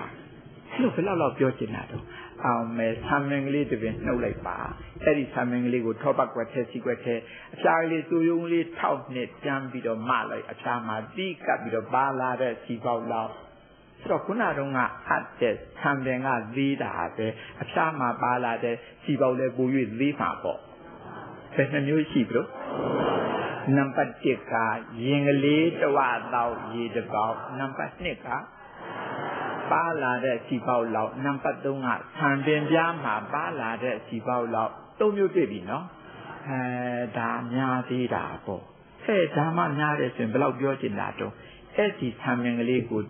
လို့ဘယ်လောက်ပြောချင်တာတော့ အောင်မယ်ဆံမင်ကလေးတပင်နှုတ်လိုက်ပါအဲ့ဒီဆံမင်ကလေးကိုထောပတ်ကွက်ထဲစီကွက်ထဲအဖျားကလေးစူယုံလေးထောက်နှစ်ကျမ်းပြီးတော့မလိုက်အဖျားမှာတီးကပ်ပြီးတော့ပါလာတဲ့စီပေါက်လောက်ဆိုတော့ခုနတုန်းကအပ်တဲ့ဆံပင်ကသေးတာပဲအဖျားမှာပါလာတဲ့စီပေါက်လည်းပို၍သေးမှာပေါ့ဘယ်နှမျိုးရှိပြီလို့နံပါတ်1ကရင်ကလေးတဝတော့ရေတပေါက်နံပါတ်2က ပါလာတဲ့စီပေါက်လောက်နံပါတ်3ကဆံပင်ပြားမှာပါလာတဲ့စီပေါက်လောက်သုံးမျိုးတွေ့ပြီနော်အဲဒါများသေးတာပေါ့ဟဲ့ဒါမှများတယ်ဆိုရင်ဘယ်လောက်ပြောချင်တာတော့အဲ့ဒီဆံပင်ကလေးကို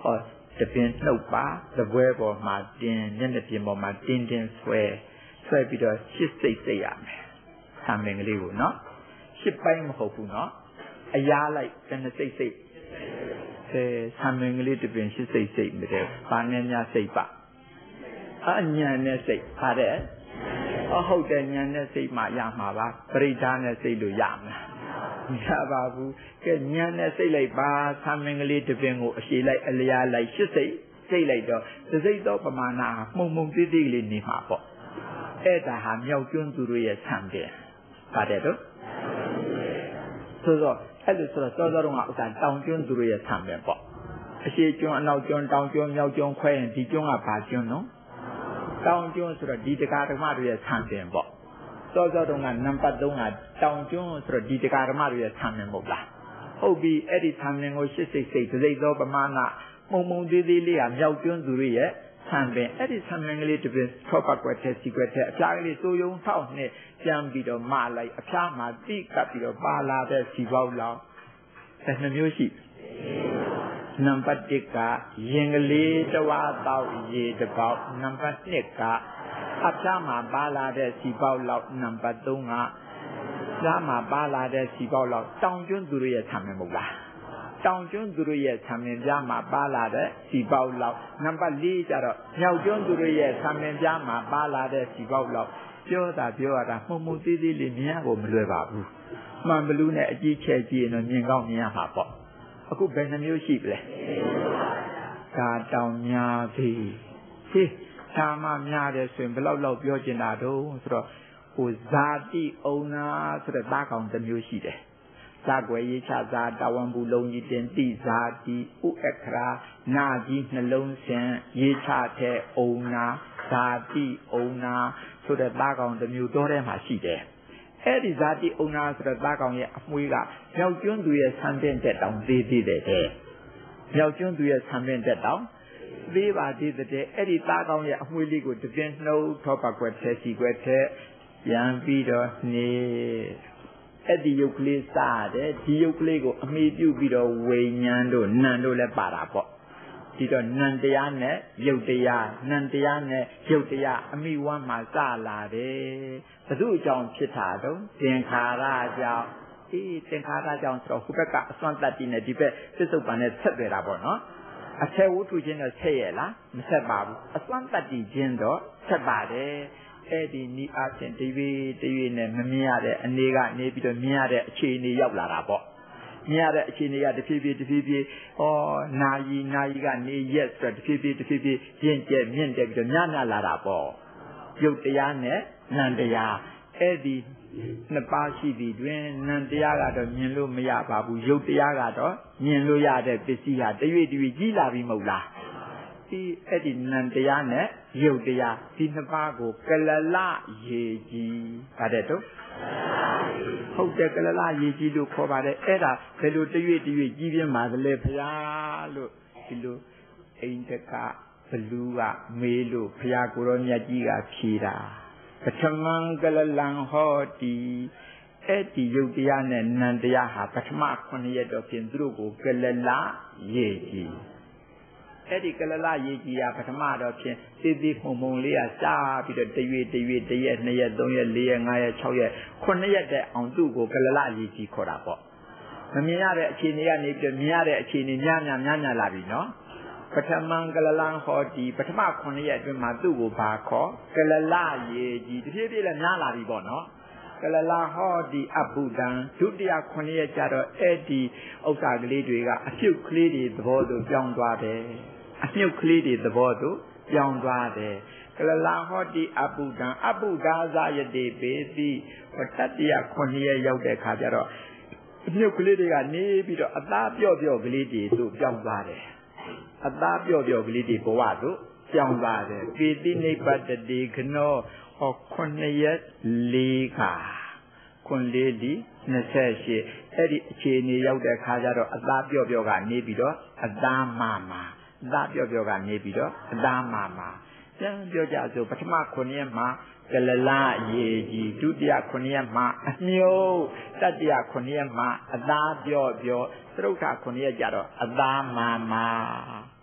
ဟောတပင်နှုတ်ပါသပွဲပေါ်မှာတင်မျက်နှာပြင်ပေါ်မှာတင်းတင်းဆွဲဆွဲပြီးတော့ရှစ်စိတ်စိတ်ရမယ်ဆံပင်ကလေးကိုနော်ရှစ်ပိုင်းမဟုတ်ဘူးနော်အရာလိုက်ဘယ်နှစိတ်စိတ်အဲ ဆံမင်ကလေးတပင်ရှိစိတ်စိတ်မတဲ့ဘာနဲ့များစိတ်ပါအညံနဲ့စိတ်ဟာတဲ့အဟုတ်တယ်ညံနဲ့စိတ်မှရမှာပါပရိဒါနဲ့စိတ်လို့ရမှာမရပါဘူးကဲညံနဲ့စိတ်လိုက်ပါဆံမင်ကလေးတပင်ကိုအရှိလိုက်အလျားလိုက်ရှိစိတ်စိတ်လိုက်တော့သစိတ်သောပမာဏမှုံမှုံသေးသေးလေးနေမှာပေါ့အဲ့ဒါဟာမြောက်ကျွန်းသူတို့ရဲ့ဆံတယ်ပါတယ်တော့ဆိုတော့ အဲ့လိုဆိုတော့စောစောတုန်းကဥစ္စာတောင်ကျွန်းသူတို့ရဲ့ဆံပဲပေါ့အရှိကျွန်းအနောက်ကျွန်းတောင်ကျွန်းမြောက်ကျွန်းခွဲရင်ဒီကျွန်းကဘာကျွန်းနော်တောင်ကျွန်းဆိုတော့ဒီတကာဓမ္မတို့ရဲ့ဆံပင်ပေါ့စောစောတုန်းကနံပါတ်3ကတောင်ကျွန်းဆိုတော့ဒီတကာဓမ္မတို့ရဲ့ဆံပင်မဟုတ်လားဟုတ်ပြီအဲ့ဒီဆံပင်ကိုရှစ်စိတ်စိတ်ဒိဋ္ဌိသောပမာဏမုံမုံသေးသေးလေးကမြောက်ကျွန်းသူတို့ရဲ့ ဆဆံပင်အဲ့ဒီဆံပင်ကလေးတစ်ပင်ထောပတ်ကွက်တဲ့စီကွက်တဲ့အဖျားကလေးစိုးယုံထောက်နဲ့ကြမ်းပြီးတော့မလိုက်အဖျားမှာတိကပ်ပြီးတော့ပါလာတဲ့စီပေါက်လောက်တစ်နှမျိုးရှိနံပါတ်1ကရင်ကလေးတဝါတောက်ရေတစ်ပေါက်နံပါတ်2ကအဖျားမှာပါလာတဲ့စီပေါက်လောက်နံပါတ်3ကကြားမှာပါလာတဲ့စီပေါက်လောက်တောင်ကျွန်းသူတို့ရဲ့ဆံပင်မဟုတ်လား တောင်ကျွန်းသူတို့ရဲ့ဆံမင်ပြားမှာပါလာတဲ့စီပေါက်လောက်နံပါတ်၄ကျတော့မြောက်ကျွန်းသူတို့ရဲ့ဆံမင်ပြားမှာပါလာတဲ့စီပေါက်လောက်ပြောတာပြောရတာမှုံမှုသေးသေးလေးမြင်ရဖို့မလွယ်ပါဘူးမှန်ဘလူးနဲ့အကြီးချဲကြည့်ရင်တော့မြင်ကောင်းမြင်ရမှာပေါ့အခုဘယ်နှမျိုးရှိပြီလဲဒါတောင်များပြီဟေးသာမများတယ်ဆိုရင်ဘယ်လောက်လောက်ပြောကျင်တာတော့ဆိုတော့ဟိုဇာတိအုံနာဆိုတဲ့သားကောင်တစ်မျိုးရှိတယ် ဇာကွယ်ရေးချဇာတာဝန်ဘူးလုံးကြီးတင်တိဇာတိဥအခရာနာကြီးနှလုံးစင်ရေးချတဲ့အုံနာဇာတိအုံနာဆိုတဲ့သားကောင်တစ်မျိုးတော့ထဲမှာရှိတယ်အဲ့ဒီဇာတိအုံနာဆိုတဲ့သားကောင်ရဲ့အမွှေးကမြောက်ကျွန်းသူရဲ့ဆံပင်တက်တောင်သေးသေးတယ်တဲ့မြောက်ကျွန်းသူရဲ့ဆံပင်တက်တောင်သေးပါသေးတဲ့အဲ့ဒီသားကောင်ရဲ့အမွှေးလေးကိုတပြင်းနှုတ်ထောပတ်ကွက်ထဲစီကွက်ထဲပြန်ပြီးတော့နေ အဲ့ဒီယုတ်ကလေးစားတယ်ဒီယုတ်ကလေးကိုအမိပြုပြီးတော့ဝိညာဉ်တို့နံတို့လည်းပါတာပေါ့ဒီတော့နံတရားနဲ့ယုတ်တရားနံတရားနဲ့ယုတ်တရားအမိဝမ်းမှာစလာတယ်ဘု து အကြောင်းဖြစ်တာတော့သင်္ခါရကြောင့်အေးသင်္ခါရကြောင့်ဆိုတော့ဟိုဘက်ကအစွမ်းတတ္တိနဲ့ဒီဘက်သစ္စုပ္ပန်နဲ့ဆက်သွယ်တာပေါ့နော်အထက်ဝတ္ထုချင်းတော့ဆက်ရဲ့လားမဆက်ပါဘူးအစွမ်းတတ္တိချင်းတော့ဆက်ပါတယ် အဲ့ဒီနီးအားဖြင့်တရွေ့တရွေ့နဲ့မမြင်ရတဲ့အနေကနေပြီးတော့မြင်ရတဲ့အခြေအနေရောက်လာတာပေါ့မြင်ရတဲ့အခြေအနေကတဖြည်းဖြည်းတဖြည်းဖြည်းဩနာယီနာယီကနေရက်ဆိုတဖြည်းဖြည်းတဖြည်းဖြည်းပြင့်ကျက်မြင့်တက်ပြီးတော့ညနာလာတာပေါ့ရုပ်တရားနဲ့နံတရားအဲ့ဒီနှစ်ပါးရှိသည်တွင်နံတရားကတော့မြင်လို့မရပါဘူးရုပ်တရားကတော့မြင်လို့ရတဲ့ပစ္စည်းဟာတရွေ့တရွေ့ကြီးလာပြီမဟုတ်လားဒီအဲ့ဒီနံတရားနဲ့ ရုပ်တရားဒီနှစ်ပါးကိုကလလရေကြီးဗါတဲ့တော့ဟုတ်တယ်ကလလရေကြီးလို့ခေါ်ပါတယ်အဲ့ဒါဘယ်လိုတရွေ့တရွေ့ကြီးပြင်းပါသလဲဖရာလို့ဒီလိုအိန္ဒကဘလူးကမေးလို့ဖရာကိုရောမြတ်ကြီးကဖြေတာပထမံကလလံဟောတိအဲ့ဒီယုတ်တရားနဲ့နံတရားဟာပထမ9ရက်တော့ဖြင့်သူတို့ကိုကလလရေကြီး အဲ့ဒီကလလရေကြီးကပထမတော့ဖြင့်သေးသေးမှုံမှုံလေးကစားပြီးတော့တရွေတရွေတရက်2ရက်3ရက်4ရက်5ရက်6ရက်9ရက်တဲ့အောင်သူ့ကိုကလလရေကြီးခေါ်တာပေါ့မမြင်ရတဲ့အခြေအနေကနေပြီးတော့မြင်ရတဲ့အခြေအနေများများများများလာပြီနော်ပထမံကလလံဟောဒီပထမ9ရက်အတွင်းမှာသူ့ကိုဘာခေါ်ကလလရေကြီးတဖြည်းဖြည်းလည်းများလာပြီပေါ့နော်ကလလာဟောဒီအဘုဒံဒုတိယ9ရက်ကျတော့အဲ့ဒီဥစ္စာကလေးတွေကအပြုတ်ကလေးတွေသဘောသို့ပြောင်းသွားတယ် အမြုပ်ကလေးတွေသဘောသို့ပြောင်းသွားတယ်ကလလာဟောတိအပုဒံအပုဒါဇယတိပေတိဟောတတ္တရခုနှစ်ရရောက်တဲ့ခါကျတော့အမြုပ်ကလေးတွေကနေပြီးတော့အသားပြော့ပြော့ကလေးတွေသို့ပြောင်းသွားတယ်အသားပြော့ပြော့ကလေးတွေဘဝသို့ပြောင်းသွားတယ်ပေတိနိဗ္ဗတတိခနောဟောခုနှစ်ရက်လေးခါခွန်လေးဒီ28အဲ့ဒီအခြေအနေရောက်တဲ့ခါကျတော့အသားပြော့ပြော့ကနေပြီးတော့အသားမာမာ အသားပြော့ပြော့ကနေပြီးတော့အသားမာမာပြန်ပြောကြဆိုပထမ9ရက်မှာကလလရေကြီးဒုတိယ9ရက်မှာအမြုပ်တတိယ9ရက်မှာအသားပြော့ပြော့သရုပ်ထ9ရက်ကြတော့အသားမာမာ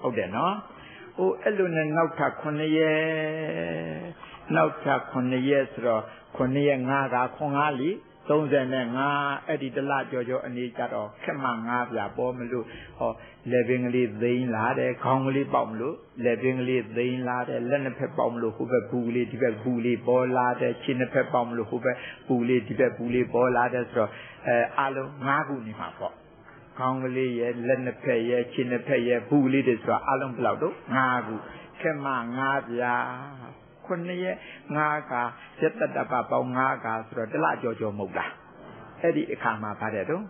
ဟုတ်တယ်နော်ဟိုအဲ့လိုနဲ့နောက်ထပ်9ရက်နောက်ထပ်9ရက်ဆိုတော့9ရက်5ကခွန်5လီ 35အဲ့ဒီတလကြော်ကြော်အနေကြတော့ခက်မှ9ပြပေါ်မလို့ဟောလက်ပင်ကလေးသိမ်းလာတယ်ခေါင်းကလေးပေါက်မလို့လက်ပင်ကလေးသိမ်းလာတယ်လက်နှစ်ဖက်ပေါက်မလို့ဟိုဘက်ဘူးလေးဒီဘက်ဘူးလေးပေါ်လာတယ်ခြေနှစ်ဖက်ပေါက်မလို့ဟိုဘက်ဘူးလေးဒီဘက်ဘူးလေးပေါ်လာတယ်ဆိုတော့အဲအလုံး9ခုနေမှာပေါ့ခေါင်းကလေးရဲ့လက်နှစ်ဖက်ရဲ့ခြေနှစ်ဖက်ရဲ့ဘူးလေးတွေဆိုတော့အလုံးဘယ်လောက်တော့9ခုခက်မှ9ပြ ခုနှစ်ရက်ငါးကာစက်တတပပေါင်းငါးကာဆိုတော့တလကြော်ကြော်မဟုတ်လားအဲ့ဒီအခါမှာပါတယ်တော့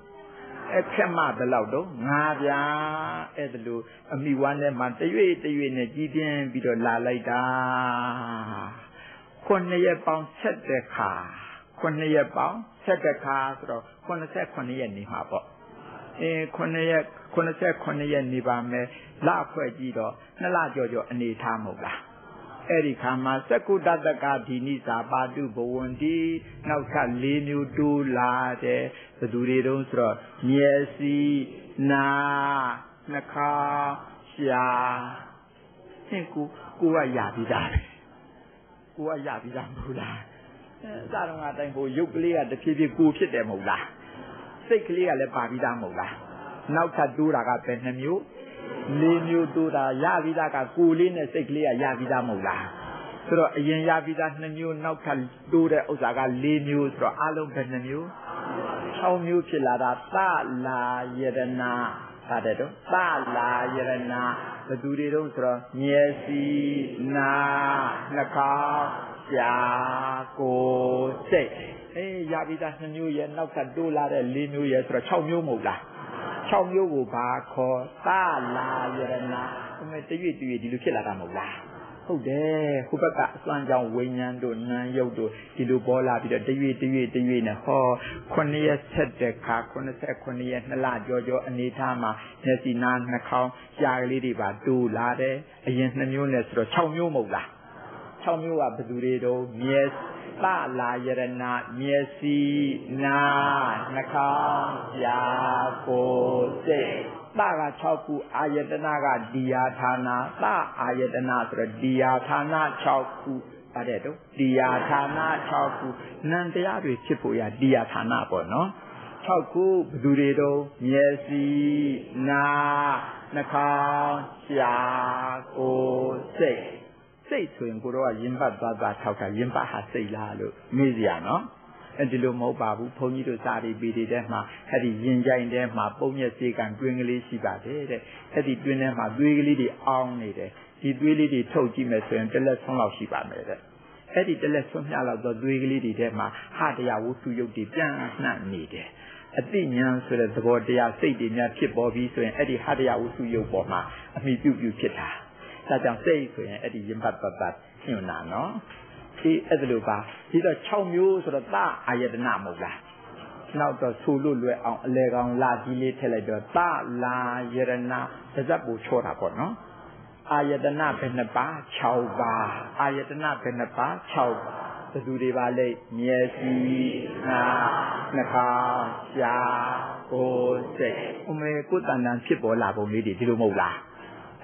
အခက်မဘယ်လောက်တော့ငါးပြာအဲ့ဒါလိုအမိဝမ်းထဲမှာတရွေ့တရွေ့နဲ့ကြီးပြင်းပြီးတော့လာလိုက်တာခုနှစ်ရက်ပေါင်းဆက်တဲ့ခါခုနှစ်ရက်ပေါင်းဆက်တဲ့ခါဆိုတော့89ရက်နေမှာပေါ့အင်း9ရက်89ရက်နေပါမယ်လဖွဲ့ကြည့်တော့နှစ်လကြော်ကြော်အနေထားမဟုတ်လား အဲ့ဒီခါမှာသက္ကုတ္တကဒီနိစာပါတုဘဝန္တိနောက်ထပ်၄မျိုးတိုးလာတယ်ဘယ်သူတွေတုံးဆိုတော့မျက်စိနာနှာခေါင်းရှာဟင်ကိုကိုကရပြီးသားပဲကိုကရပြီးသားမဟုတ်လားအဲစတော့ကအတိုင်းဟိုရုပ်ကလေးကတဖြည်းဖြည်းကိုဖြစ်တယ်မဟုတ်လားစိတ်ကလေးကလည်းပါပြီးသားမဟုတ်လားနောက်ထပ်တိုးတာကဘယ်နှမျိုး လေးမျိုးတိုးတာရပြီးသားကကိုလေးနဲ့စိတ်ကလေးကရပြီးသားမဟုတ်လားဆိုတော့အရင်ရပြီးသား2မျိုးနောက်ထပ်တိုးတဲ့ဥစ္စာက4မျိုးဆိုတော့အလုံးဘယ်နှမျိုး6မျိုးဖြစ်လာတာသလာယရနာပါတယ်တော့သလာယရနာဘယ်သူတွေတုံးဆိုတော့မျက်စိနာနှာခေါင်းရှားကိုယ်စိတ်အေးရပြီးသား2မျိုးရဲ့နောက်ကတိုးလာတဲ့4မျိုးရဲ့ဆိုတော့6မျိုးမဟုတ်လား 6မျိုးကိုဘာခေါ်သလာယရနာအမေတရွေ့တရွေ့ဒီလိုဖြစ်လာတာမဟုတ်လားဟုတ်တယ်ဟိုဘက်ကအစွမ်းကြောင့်ဝိညာဉ်တို့နာမ်ရုပ်တို့ဒီလိုပေါ်လာပြီးတော့တရွေ့တရွေ့တရွေ့နဲ့ဟော9ရက်ဆက်တဲ့ခါ89ရက်နှစ်လကြောကြောအနေထားမှာမျက်စိနားနှာခေါင်းရှားကလေးတွေပါတူလာတယ်အရင်2မျိုးနဲ့ဆိုတော့6မျိုးမဟုတ်လား6မျိုးကဘယ်သူတွေတော့မျက် သလာယရဏမျက်စိနားနှာခေါင်းရှားကိုယ်စိတ်သက6ခုအာယတနာကဒီယာဌာနာသအာယတနာဆိုတော့ဒီယာဌာနာ6ခုပါတယ်တော့ဒီယာဌာနာ6ခုနံတရားတွေဖြစ်ဖို့ရဒီယာဌာနာပေါ့နော်6ခုဘယ်သူတွေတော့မျက်စိနားနှာခေါင်းရှားကိုယ်စိတ် စိတ်ဆိုရင်ကိုတော့ရင်ပတ်သွားသွားထောက်တာရင်ပတ်ဟာစိတ်လားလို့မေးစရာနော်အဲဒီလိုမဟုတ်ပါဘူးဘုန်းကြီးတို့စာရီပီတွေထဲမှာအဲ့ဒီရင်ကြိုင်ထဲမှာပုံမျက်စေကံတွင်းကလေးရှိပါတယ်တဲ့အဲ့ဒီတွင်းထဲမှာသွေးကလေးတွေအောင်းနေတယ်ဒီသွေးလေးတွေထုတ်ကြည့်မယ်ဆိုရင်တစ်လက်ဆုံးလောက်ရှိပါမယ်တဲ့အဲ့ဒီတစ်လက်ဆုံးမြလောက်တော့သွေးကလေးတွေထဲမှာဟာတရားဝတ္ထုယုတ်တွေပြန်နှံ့နေတယ်အတိညာဆိုတဲ့သဘောတရားစိတ်တွေများဖြစ်ပေါ်ပြီးဆိုရင်အဲ့ဒီဟာတရားဝတ္ထုယုတ်ပေါ်မှာအမိပြုပြုဖြစ်တာ ဒါကြောင့်စိတ်ဆိုရင်အဲ့ဒီရင်ပတ်ပတ်ပတ်ညွှန်တာနော်ဒီအဲ့ဒါလိုပါဒီတော့6မျိုးဆိုတော့သအာယတနာမဟုတ်လားနောက်တော့ဆူလို့လွယ်အောင်အလေကောင်လာကြီးလေးထည့်လိုက်တော့သလာယရနာတစ်စက်ပူချောတာပေါ့နော်အာယတနာဘယ်နှပါ6ပါအာယတနာဘယ်နှပါ6ပါဘယ်သူတွေပါလဲမျက်စိနာနှာခေါင်းရှားကိုယ်စိတ်အမေကိုယ်တန်တန်ဖြစ်ပေါ်လာပုံလေးတွေဒီလိုမဟုတ်လား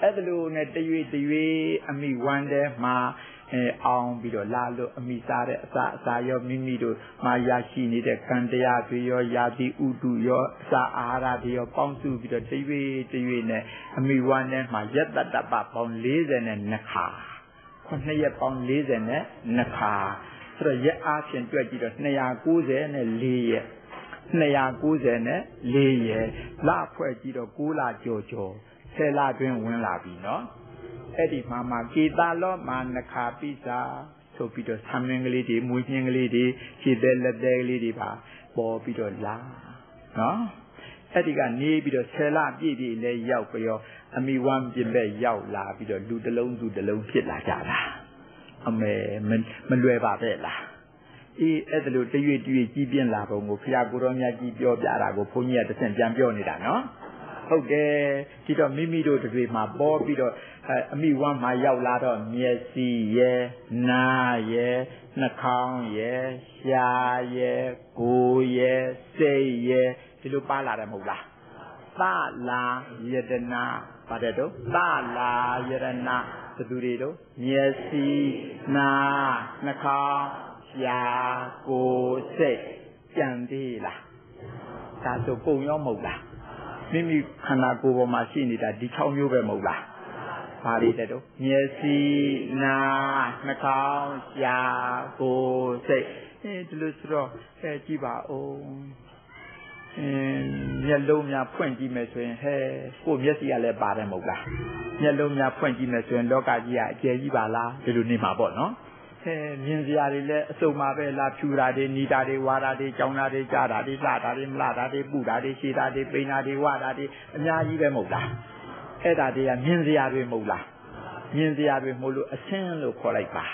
အဲ့ဒါလိုနဲ့တရွေ့တရွေ့အမိဝမ်းထဲမှာအဲအောင်ပြီးတော့လာလို့အမိစားတဲ့အစာအစာရောမိမိတို့မှာရရှိနေတဲ့ကံတရားတွေရောယာတိဥတုရောအစာအာဟာရတွေရောပေါင်းစုပြီးတော့တရွေ့တရွေ့နဲ့အမိဝမ်းထဲမှာရက်တတပပေါင်း40နဲ့2ခါခုနှစ်ရက်ပေါင်း40နဲ့2ခါဆိုတော့ရက်အားဖြင့်တွက်ကြည့်တော့290နဲ့4ရက်290နဲ့4ရက်လဖွဲ့ကြည့်တော့6လကြော်ကြော် ဆယ်လတွင်ဝင်လာပြီနော်အဲ့ဒီမှာမှာကေတာလောမာနခာပိစာဆိုပြီးတော့ဆံမင်းကလေးတွေမွေးညင်းကလေးတွေခြေသက်လက်သေးကလေးတွေပါပေါ်ပြီးတော့လာနော်အဲ့ဒီကနေပြီးတော့ဆယ်လပြည့်ပြည့်လဲရောက်ပြီးတော့အမိဝမ်းပြင်ပဲရောက်လာပြီးတော့လူတစ်လုံးသူတစ်လုံးဖြစ်လာကြတာအမေမလွယ်ပါပဲလားအေးအဲ့ဒါလို့တရွေ့တရွေ့ကြီးပြင်းလာပုံကိုဖရာကိုရောမြတ်ကြီးပြောပြတာကိုဘုန်းကြီးကတစ်ဆင့်ပြန်ပြောနေတာနော် ဟုတ်တယ်ဒီတော့မိမိတို့တွေမှာပေါ်ပြီးတော့အမိဝမ်းမှာရောက်လာတော့မျက်စိရဲ့နားရဲ့နှာခေါင်းရဲ့ရှားရဲ့ကိုယ်ရဲ့စိတ်ရဲ့ဒီလိုပါလာတယ်မဟုတ်လားသလာယတနာပါတယ်တော့သလာယရနာဘယ်သူတွေတော့မျက်စိနားနှာခေါင်းရှားကိုယ်စိတ်ကြံသေးလားဒါဆိုပုံရောမဟုတ်လား မိမိခန္ဓာကိုယ်ပေါ်မှာရှိနေတာဒီ6မျိုးပဲမဟုတ်လားဘာတွေတဲ့တော့မျက်စိနားနှာခေါင်းရှားကိုယ်စိတ်အဲဒီလိုဆိုတော့အဲကြည့်ပါဦးအင်းမျက်လုံးများဖွင့်ကြည့်မယ်ဆိုရင်ဟဲကိုမျက်စိကလည်းပါတယ်မဟုတ်လားမျက်လုံးများဖွင့်ကြည့်မယ်ဆိုရင်လောကကြီးကအကျယ်ကြီးပါလားဒီလိုနေမှာပေါ့နော် အဲမြင်စရာတွေလည်းအစုံပါပဲလားဖြူတာတွေနီတာတွေဝါတာတွေကြောင်တာတွေကြားတာတွေလှတာတွေမလှတာတွေပူတာတွေရှည်တာတွေပိန်တာတွေဝတာတွေအများကြီးပဲမဟုတ်လားအဲ့ဒါတွေကမြင်စရာတွေမဟုတ်လားမြင်စရာတွေမဟုတ်လို့အရှင်းလို့ခေါ်လိုက်ပါ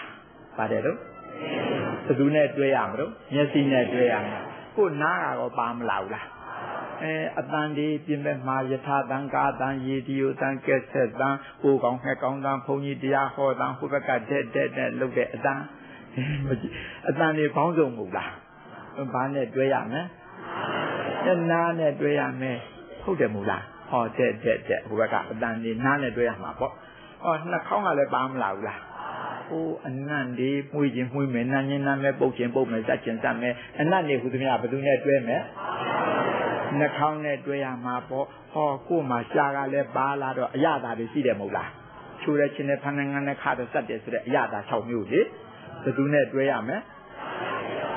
ပါတယ်တော့ဘယ်သူနဲ့တွေ့ရမလို့မျက်စိနဲ့တွေ့ရမှာကိုနားကတော့ပါမလာဘူးလား အဲအတန်ဒီပြင်မဲ့မှာယထာတန်ကာတန်ရေဒီယိုတန်ကက်ဆက်တန်ဟိုကောင်ဟဲ့ကောင်တန်ဘုံကြီးတရားဟောတန်ဟိုဘက်ကတဲ့တဲ့တဲ့လုပ်တဲ့အတန်အတန်တွေဘောင်းစုံမဟုတ်လားဘာနဲ့တွဲရမလဲနားနဲ့တွဲရမယ်ဟုတ်တယ်မို့လားဟောတဲ့တဲ့တဲ့ဟိုဘက်ကအတန်တွေနားနဲ့တွဲရမှာပေါ့ဟောနှာခေါင်းကလည်းပါမလာဘူးလားဟိုအနံ့ဒီမှုချင်းမှုမယ်နာညင်းနာမဲပုတ်ချင်းပုတ်မယ်စက်ချင်းစက်မယ်အနံ့နေဟူသမျှဘယ်သူနဲ့တွဲမယ် နှာခေါင်းနဲ့တွဲရမှာပေါ့ဟောကို့မှာရှားကလည်းပါလာတော့အရသာတွေရှိတယ်မဟုတ်လားချိုးတဲ့ချင်းနဲ့ဖန်ငန်းနဲ့ခါတော့စက်တယ်ဆိုတဲ့အရသာ6မျိုးလေဘယ်သူနဲ့တွဲရမယ်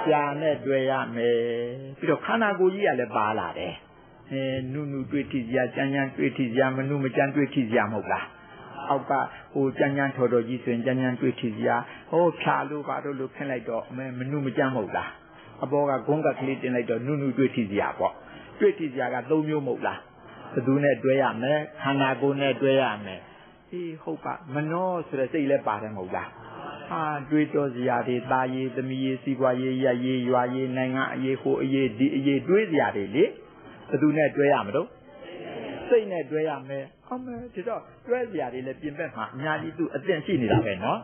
ရှားနဲ့တွဲရမယ်ပြီးတော့ခန္ဓာကိုယ်ကြီးကလည်းပါလာတယ်အဲနုနုတွေ့ထိစရာကြမ်းကြမ်းတွေ့ထိစရာမနုမကြမ်းတွေ့ထိစရာမဟုတ်လားအောက်ကဟိုကြမ်းကြမ်းထော်တော်ကြီးဆိုရင်ကြမ်းကြမ်းတွေ့ထိစရာဟိုဖြာလို့ပါတော့လို့ခင်းလိုက်တော့အမဲမနုမကြမ်းမဟုတ်လားအဘောကဂုံးကကလေးတင်လိုက်တော့နုနုတွေ့ထိစရာပေါ့ တွေ့ထိစရာက၃မျိုးမဟုတ်လားဘယ်သူနဲ့တွဲရမလဲခန္ဓာကိုယ်နဲ့တွဲရမယ်အေးဟုတ်ပါမနှောဆိုတဲ့စိတ်လည်းပါတယ်မဟုတ်လားဟာတွေးကြောစရာတွေตาရည်သမီးရည်စီးပွားရေးရရေးရွာရေးနိုင်ငံအရေးဟိုအရေးဒီအရေးတွေးစရာတွေလေဘယ်သူနဲ့တွဲရမလို့စိတ်နဲ့တွဲရမယ်အမေဒီတော့တွဲစရာတွေလည်းပြင်ပက်မှာအများကြီးသူအသင့်ရှိနေတာပဲနော်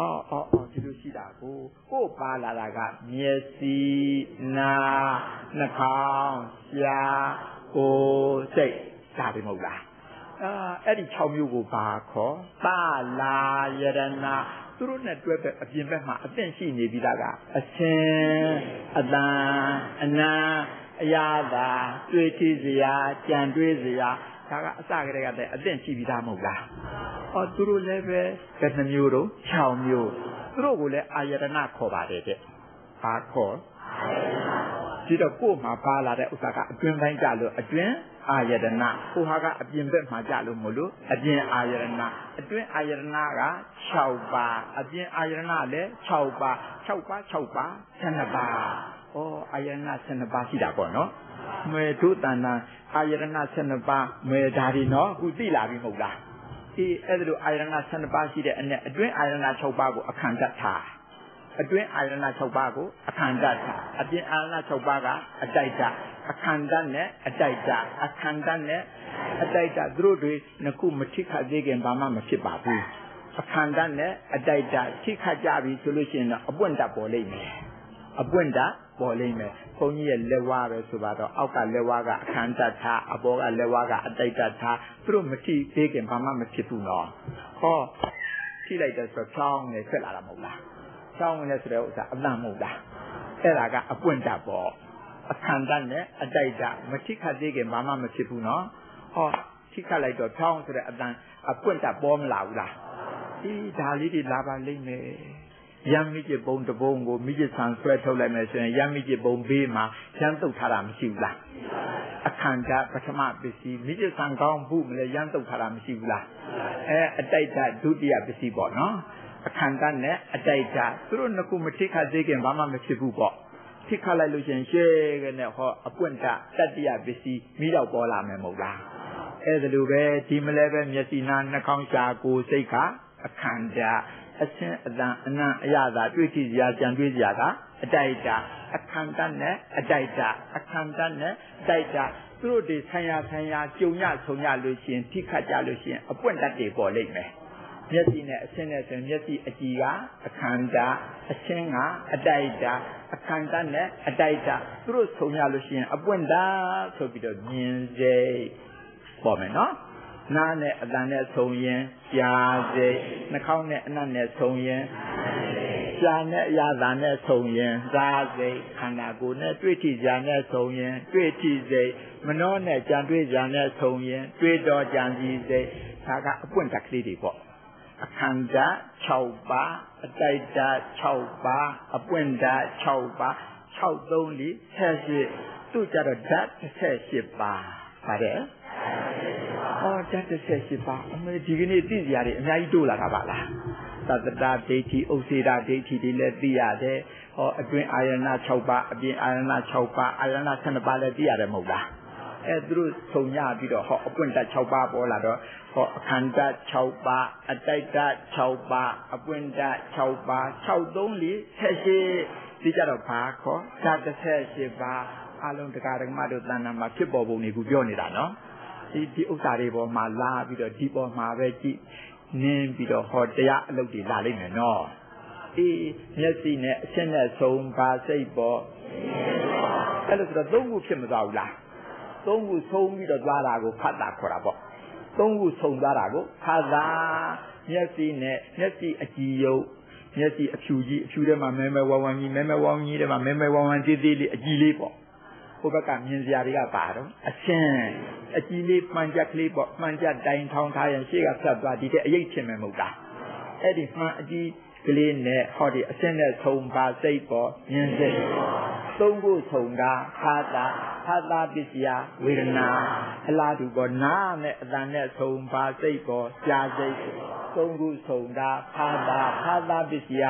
အော်အော်အော်ဒီလိုရှိတာကိုကို့ပါလာတာကမျက်စိနာနှာခေါင်းရှားကိုယ်စိတ်ဒါတွေမဟုတ်လားအာအဲ့ဒီ6မျိုးကိုပါခေါ်ပါလာယရနာသူတို့နဲ့တွဲပဲအပြင်ဘက်မှာအသင့်ရှိနေပြီးသားကအရှင်အတန်အနာအရာသာတွေ့ထိစရာကြံတွေးစရာဒါကအစကတည်းကတည်းအသင့်ရှိပြီးသားမဟုတ်လား ဟောသူတို့လည်းပဲဘယ်နှမျိုးတော့6မျိုးသူတို့ကိုလည်းအာယတနာခေါ်ပါတယ်တဲ့ဘာခေါ်ဒီတော့ကို့မှာပါလာတဲ့ဥစ္စာကအတွင်းပိုင်းကြလို့အတွင်းအာယတနာကိုဟာကအပြင်ဘက်မှာကြလို့မလို့အပြင်အာယတနာအတွင်းအာယတနာက6ပါးအပြင်အာယတနာလည်း6ပါး6ပါး6ပါး12ပါးဩအာယတနာ12ပါးရှိတာပေါ့နော်မေတို့တဏ္ဍာအာယတနာ12ပါးမေဒါဒီနော်အခုသိလာပြီမဟုတ်လား ဒီအဲ့ဒါလိုအာယတနာ12ပါးရှိတဲ့အ내အတွင်းအာယတနာ6ပါးကိုအခန့်တတ်ထားအတွင်းအာယတနာ6ပါးကိုအခန္ဓာထားအပြင်အာယတနာ6ပါးကအတိုက်တာအခန္ဓာနဲ့အတိုက်တာအခန္ဓာနဲ့အတိုက်တာသူတို့တွေနှစ်ခုမထိခတ်သေးခင်ဘာမှမဖြစ်ပါဘူးအခန္ဓာနဲ့အတိုက်တာထိခတ်ကြပြီဆိုလို့ရှိရင်တော့အပွင့်တတ်ပေါ်လိမ့်မယ်အပွင့်တတ် ပေါ်လိမ့်မယ်ဘုန်းကြီးရဲ့လက်ဝါးပဲဆိုပါတော့အောက်ကလက်ဝါးကအခန္ဓာထားအပေါ်ကလက်ဝါးကအတိုက်တာထားသူတို့မထိသေးခင်ဘာမှမဖြစ်ဘူးနော်ဟောထိလိုက်တဲ့ဆိုတော့ချောင်းနဲ့ဆက်လာတာမဟုတ်လားချောင်းနဲ့ဆိုတဲ့ဥစ္စာအတန်မဟုတ်လားအဲ့ဒါကအပွင့်တတ်ပေါ်အခန္ဓာနဲ့အတိုက်တာမထိခတ်သေးခင်ဘာမှမဖြစ်ဘူးနော်ဟောထိခတ်လိုက်တော့ချောင်းဆိုတဲ့အတန်အပွင့်တတ်ပေါ်မလာဘူးလားဒီဒါလေးတွေလာပါလိမ့်မယ် ရမ်းမိကျပုံတပုံကိုမိကျဆန်ဆွဲထုတ်လိုက်မယ်ဆိုရင်ရမ်းမိကျပုံဘေးမှာရမ်းတုတ်ထားတာမရှိဘူးလားအခန္ဓာပထမပစ္စည်းမိကျဆန်ကောင်းဘူးမလဲရမ်းတုတ်ထားတာမရှိဘူးလားအဲအတိုက်တာဒုတိယပစ္စည်းပေါ့နော်အခန္ဓာနဲ့အတိုက်တာသူတို့နှစ်ခုမထိခတ်သေးခင်ဘာမှမဖြစ်ဘူးပေါ့ထိခတ်လိုက်လို့ရှင်ရှဲကနဲ့ဟောအပွင့်တတတ္တိယပစ္စည်းမိတော့ပေါ်လာမယ်မဟုတ်လားအဲဒါလိုပဲဒီမလဲပဲမျက်စိနာနှာခေါင်းရှာကိုယ်စိတ်ကအခန္ဓာ အချင်းအတန်အနံ့အရသာတွေ့ထိစရာကြံတွေ့စရာကအတိုက်တာအခန္ဓာနဲ့အတိုက်တာအခန္ဓာနဲ့တိုက်တာသူတို့တွေဆံရဆံရကြုံရဆုံရလို့ရှိရင်ထိခတ်ကြလို့ရှိရင်အပွင့်တတ်တွေပေါ်လိမ့်မယ်မျက်စိနဲ့အချင်းနဲ့ဆိုရင်မျက်စိအကြည်ကအခန္ဓာအချင်းကအတိုက်တာအခန္ဓာနဲ့အတိုက်တာသူတို့ဆုံရလို့ရှိရင်အပွင့်တာဆိုပြီးတော့မြင်စေပေါ်မယ်နော် နားနဲ့အတန်နဲ့ဆုံရင်ကြားစေနှာခေါင်းနဲ့အနံ့နဲ့ဆုံရင်ကြားနဲ့အရာသာနဲ့ဆုံရင်စားစေခန္ဓာကိုယ်နဲ့တွေ့ထိကြနဲ့ဆုံရင်တွေ့ထိစေမနှောနဲ့ကြံတွေ့ကြနဲ့ဆုံရင်တွေ့တော်ကြံစည်စေဒါကအပွင့်တက်ကလေးတွေပေါ့အခန္ဓာ6ပါးအတိုက်တာ6ပါးအပွင့်တာ6ပါး6 3လီ78သူကြတော့ဓာတ်78ပါးပါတယ် အော်ဓာတ်78ပါးအမေဒီကနေ့သိကြရတယ်အများကြီးတိုးလာတာပါလားသတ္တတာဒိဋ္ဌိဥစေတာဒိဋ္ဌိတွေလည်းသိရတယ်ဟောအတွင်းအာယနာ6ပါးအပြင်အာယနာ6ပါးအာယနာ12ပါးလည်းသိရတယ်မဟုတ်လားအဲသူတို့ဆုံရပြီးတော့ဟောအပွင့်တက်6ပါးပေါ်လာတော့ဟောအခန္ဓာ6ပါးအတိုက်တ6ပါးအပွင့်တက်6ပါး6 3 4 78ဒီကြတော့ဘာခေါ်ဓာတ်18ပါးဩအလုံးတရားဓမ္မတို့တဏ္ဍာမှာဖြစ်ပေါ်ပုံတွေကိုပြောနေတာနော် ဒီဒီဥစ္စာတွေပေါ်မှာလာပြီးတော့ဒီပေါ်မှာပဲကြည့်နင်းပြီးတော့ဟောတရားအလုပ်တွေလာလိမ့်မယ်နော်အေးမျက်စိနဲ့အရှင်းနဲ့ဆုံးပါစိတ်ပေါ်အဲ့လိုဆိုတော့သုံးခုဖြစ်မသွားဘူးလားသုံးခုဆုံးပြီးတော့သွားတာကိုဖတ်တာခေါ်တာပေါ့သုံးခုဆုံးသွားတာကိုဖတ်တာမျက်စိနဲ့မျက်စိအကြည်ယုတ်မျက်စိအဖြူကြီးအဖြူထဲမှာမဲမဲဝဝန်းကြီးမဲမဲဝဝန်းကြီးထဲမှာမဲမဲဝဝန်းသေးသေးလေးအကြည်လေးပေါ့ ဟိုဘက်ကမြင်စရာတွေကပါတော့အရှင်းအကြည်လေးမှန်ချက်ကလေးပေါ့မှန်ချက်တိုင်ထောင်းထားရင်ရှေ့ကဖြတ်သွားဒီတဲ့အရေးချင်မယ်မဟုတ်လားအဲ့ဒီမှန်အကြည်ကလေးနဲ့ဟောဒီအရှင်းနဲ့ထုံပါစိတ်ပေါ့မြင်စိတ်သုံးခုထုံတာခါတာ ခါတာပစ္စယဝေဒနာအလားတူပေါ့နာနဲ့အတန်နဲ့ထုံပါစိတ်ပေါ့ကြာစိတ်သုံးခုထုံတာခါတာခါတာပစ္စယ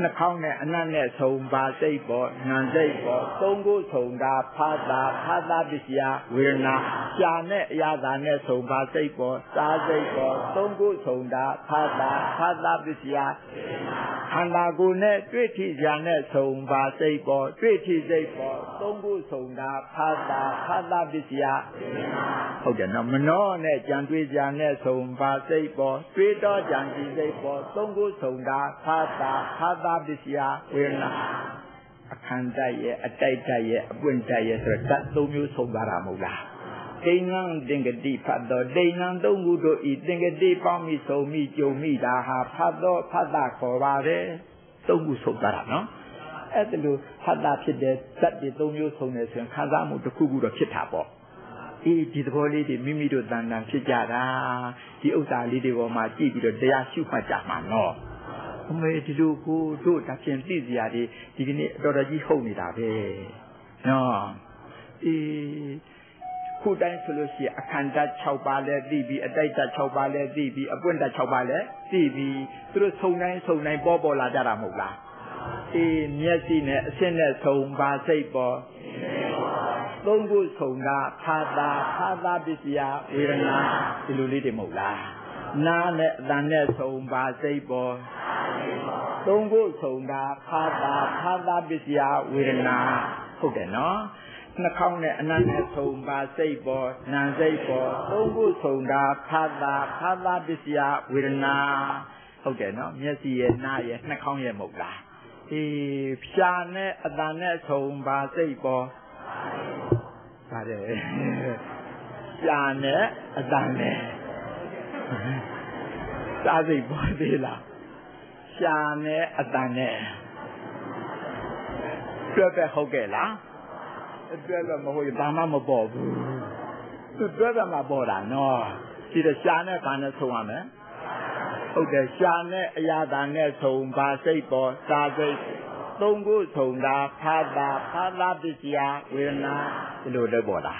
နှာခေါင်းနဲ့အနတ်နဲ့ထုံပါစိတ်ပေါ့ညာစိတ်ပေါ့သုံးခုထုံတာဖာတာဖာတာပစ္စယဝေဒနာကြာနဲ့အရာသာနဲ့ထုံပါစိတ်ပေါ့စားစိတ်ပေါ့သုံးခုထုံတာဖာတာဖာတာပစ္စယခန္ဓာကိုယ်နဲ့တွေ့ထိကြနဲ့ထုံပါစိတ်ပေါ့တွေ့ထိစိတ်ပေါ့သုံးခုထုံတာဖာတာဖာတာပစ္စယဟုတ်တယ်နော်မနောနဲ့ကြံတွေ့ကြနဲ့ထုံပါစိတ်ပေါ့တွေ့တော့ကြံကြည့်စိတ်ပေါ့သုံးခုထုံတာဖာတာဖာတာပစ္စယဝေဒနာအခန္ဓာရဲ့အတိုက်တိုက်ရဲ့အပွင့်တိုက်ရဲ့ဆိုတော့ဓာတ်သုံးမျိုးဆုံးသွားတာမဟုတ်လားဒိဋ္ဌံတင်္ကတိဖတ်တော်ဒိဋ္ဌံသုံးခုတို့ဤတင်္ကတိပေါင်းမိဆုံးမိကြုံမိတာဟာဖတ်တော်ဖတ်တာခေါ်ပါတယ်သုံးခုဆုံးသွားတာနော် အဲ့ဒါလိုဖတ်တာဖြစ်တဲ့ဓာတ်တွေသုံးမျိုးဆုံးတယ်ဆိုရင်ခံစားမှုတစ်ခုခုတော့ဖြစ်တာပေါ့အေးဒီသဘောလေးတွေမိမိတို့တန်တန်ဖြစ်ကြတာဒီဥစ္စာလေးတွေပေါ်မှာကြည့်ပြီးတော့တရားရှုမှတ်ကြမှာနော်အမေဒီလိုကိုတို့တဖြင့်သိစရာတွေဒီကနေ့တော်တော်ကြီးဟုတ်နေတာပဲနော်အေးခုတိုင်းဆိုလို့ရှိရင်အခန္ဓာ6ပါးလည်းသိပြီးအတိုက်ဓာတ်6ပါးလည်းသိပြီးအပွင့်ဓာတ်6ပါးလည်းသိပြီးသူတို့ဆုံတိုင်းဆုံတိုင်းပေါ်ပေါ်လာကြတာမဟုတ်လား အေးမျက်စိနဲ့အဆင့်နဲ့ဆုံပါစိတ်ပေါ်သုံးခုဆုံတာဖာတာဖာတာပစ္စယဝေဒနာဒီလိုလေးတွေမဟုတ်လားနားနဲ့အတန်နဲ့ဆုံပါစိတ်ပေါ်သုံးခုဆုံတာဖာတာဖာတာပစ္စယဝေဒနာဟုတ်တယ်နော်နှာခေါင်းနဲ့အနံ့နဲ့ဆုံပါစိတ်ပေါ်နာစိတ်ပေါ်သုံးခုဆုံတာဖာတာဖာတာပစ္စယဝေဒနာဟုတ်တယ်နော်မျက်စိရဲ့နားရဲ့နှာခေါင်းရဲ့မဟုတ်လား အေးဖြာနဲ့အတန်နဲ့ဆုံပါစိတ်ပေါ်ပါတယ်ဖြာနဲ့အတန်နဲ့စားစိတ်ပေါ်သေးလားရှာနဲ့အတန်နဲ့တွက်ပဲဟုတ်ကဲ့လားတွက်ပဲမဟုတ်ဘာမှမပေါ်ဘူးတွက်ပဲမှာပေါ်တာနော်ဒီတော့ရှာနဲ့ဘာနဲ့ဆုံးရမလဲ ဟုတ်တယ်ရှာနဲ့အရာသာနဲ့ဆုံးဘာစိတ်ပေါ်စားစိတ်သုံးခုဆုံးတာဖာတာဖာတာပစ္စယဝေဒနာဒီလိုလည်းပေါ်တာ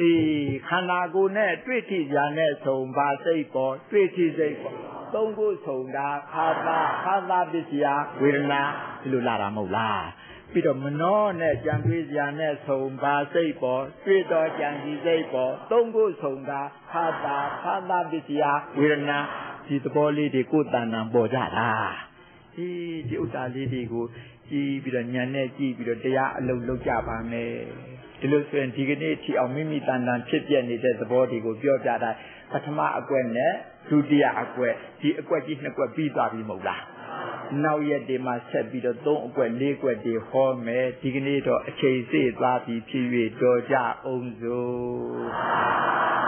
အေးခန္ဓာကိုယ်နဲ့တွေ့ထိကြနဲ့ဆုံးပါစိတ်ပေါ်တွေ့ထိစိတ်ပေါ်သုံးခုဆုံးတာခါတာခါတာပစ္စယဝေဒနာဒီလိုလာတာမဟုတ်လားပြီးတော့မနောနဲ့ကြံတွေ့ကြနဲ့ဆုံးပါစိတ်ပေါ်တွေ့တော့ကြံစီစိတ်ပေါ်သုံးခုဆုံးတာခါတာခါတာပစ္စယဝေဒနာ ဒီသဘောလေးတွေကိုယ်တဏ္ဍာပေါ်ကြတာဒီဒီဥစ္စာလေးတွေကိုကြည့်ပြီးတော့ညံနဲ့ကြည့်ပြီးတော့တရားအလုံးလုပ်ကြပါမယ်ဒီလိုဆိုရင်ဒီကနေ့ထီအောင်မိမိတန်တန်ဖြစ်ပြနေတဲ့သဘောတွေကိုပြောပြတာပထမအကွက်နဲ့ဒုတိယအကွက်ဒီအကွက်ကြီးနှစ်ကွက်ပြီးသွားပြီမဟုတ်လားနောက်ရက်တွေမှာဆက်ပြီးတော့သုံးအကွက်လေးကွက်တွေဟောမယ်ဒီကနေ့တော့အချိန်စေ့သွားပြီဖြစ်၍တော်ကြအောင်စို့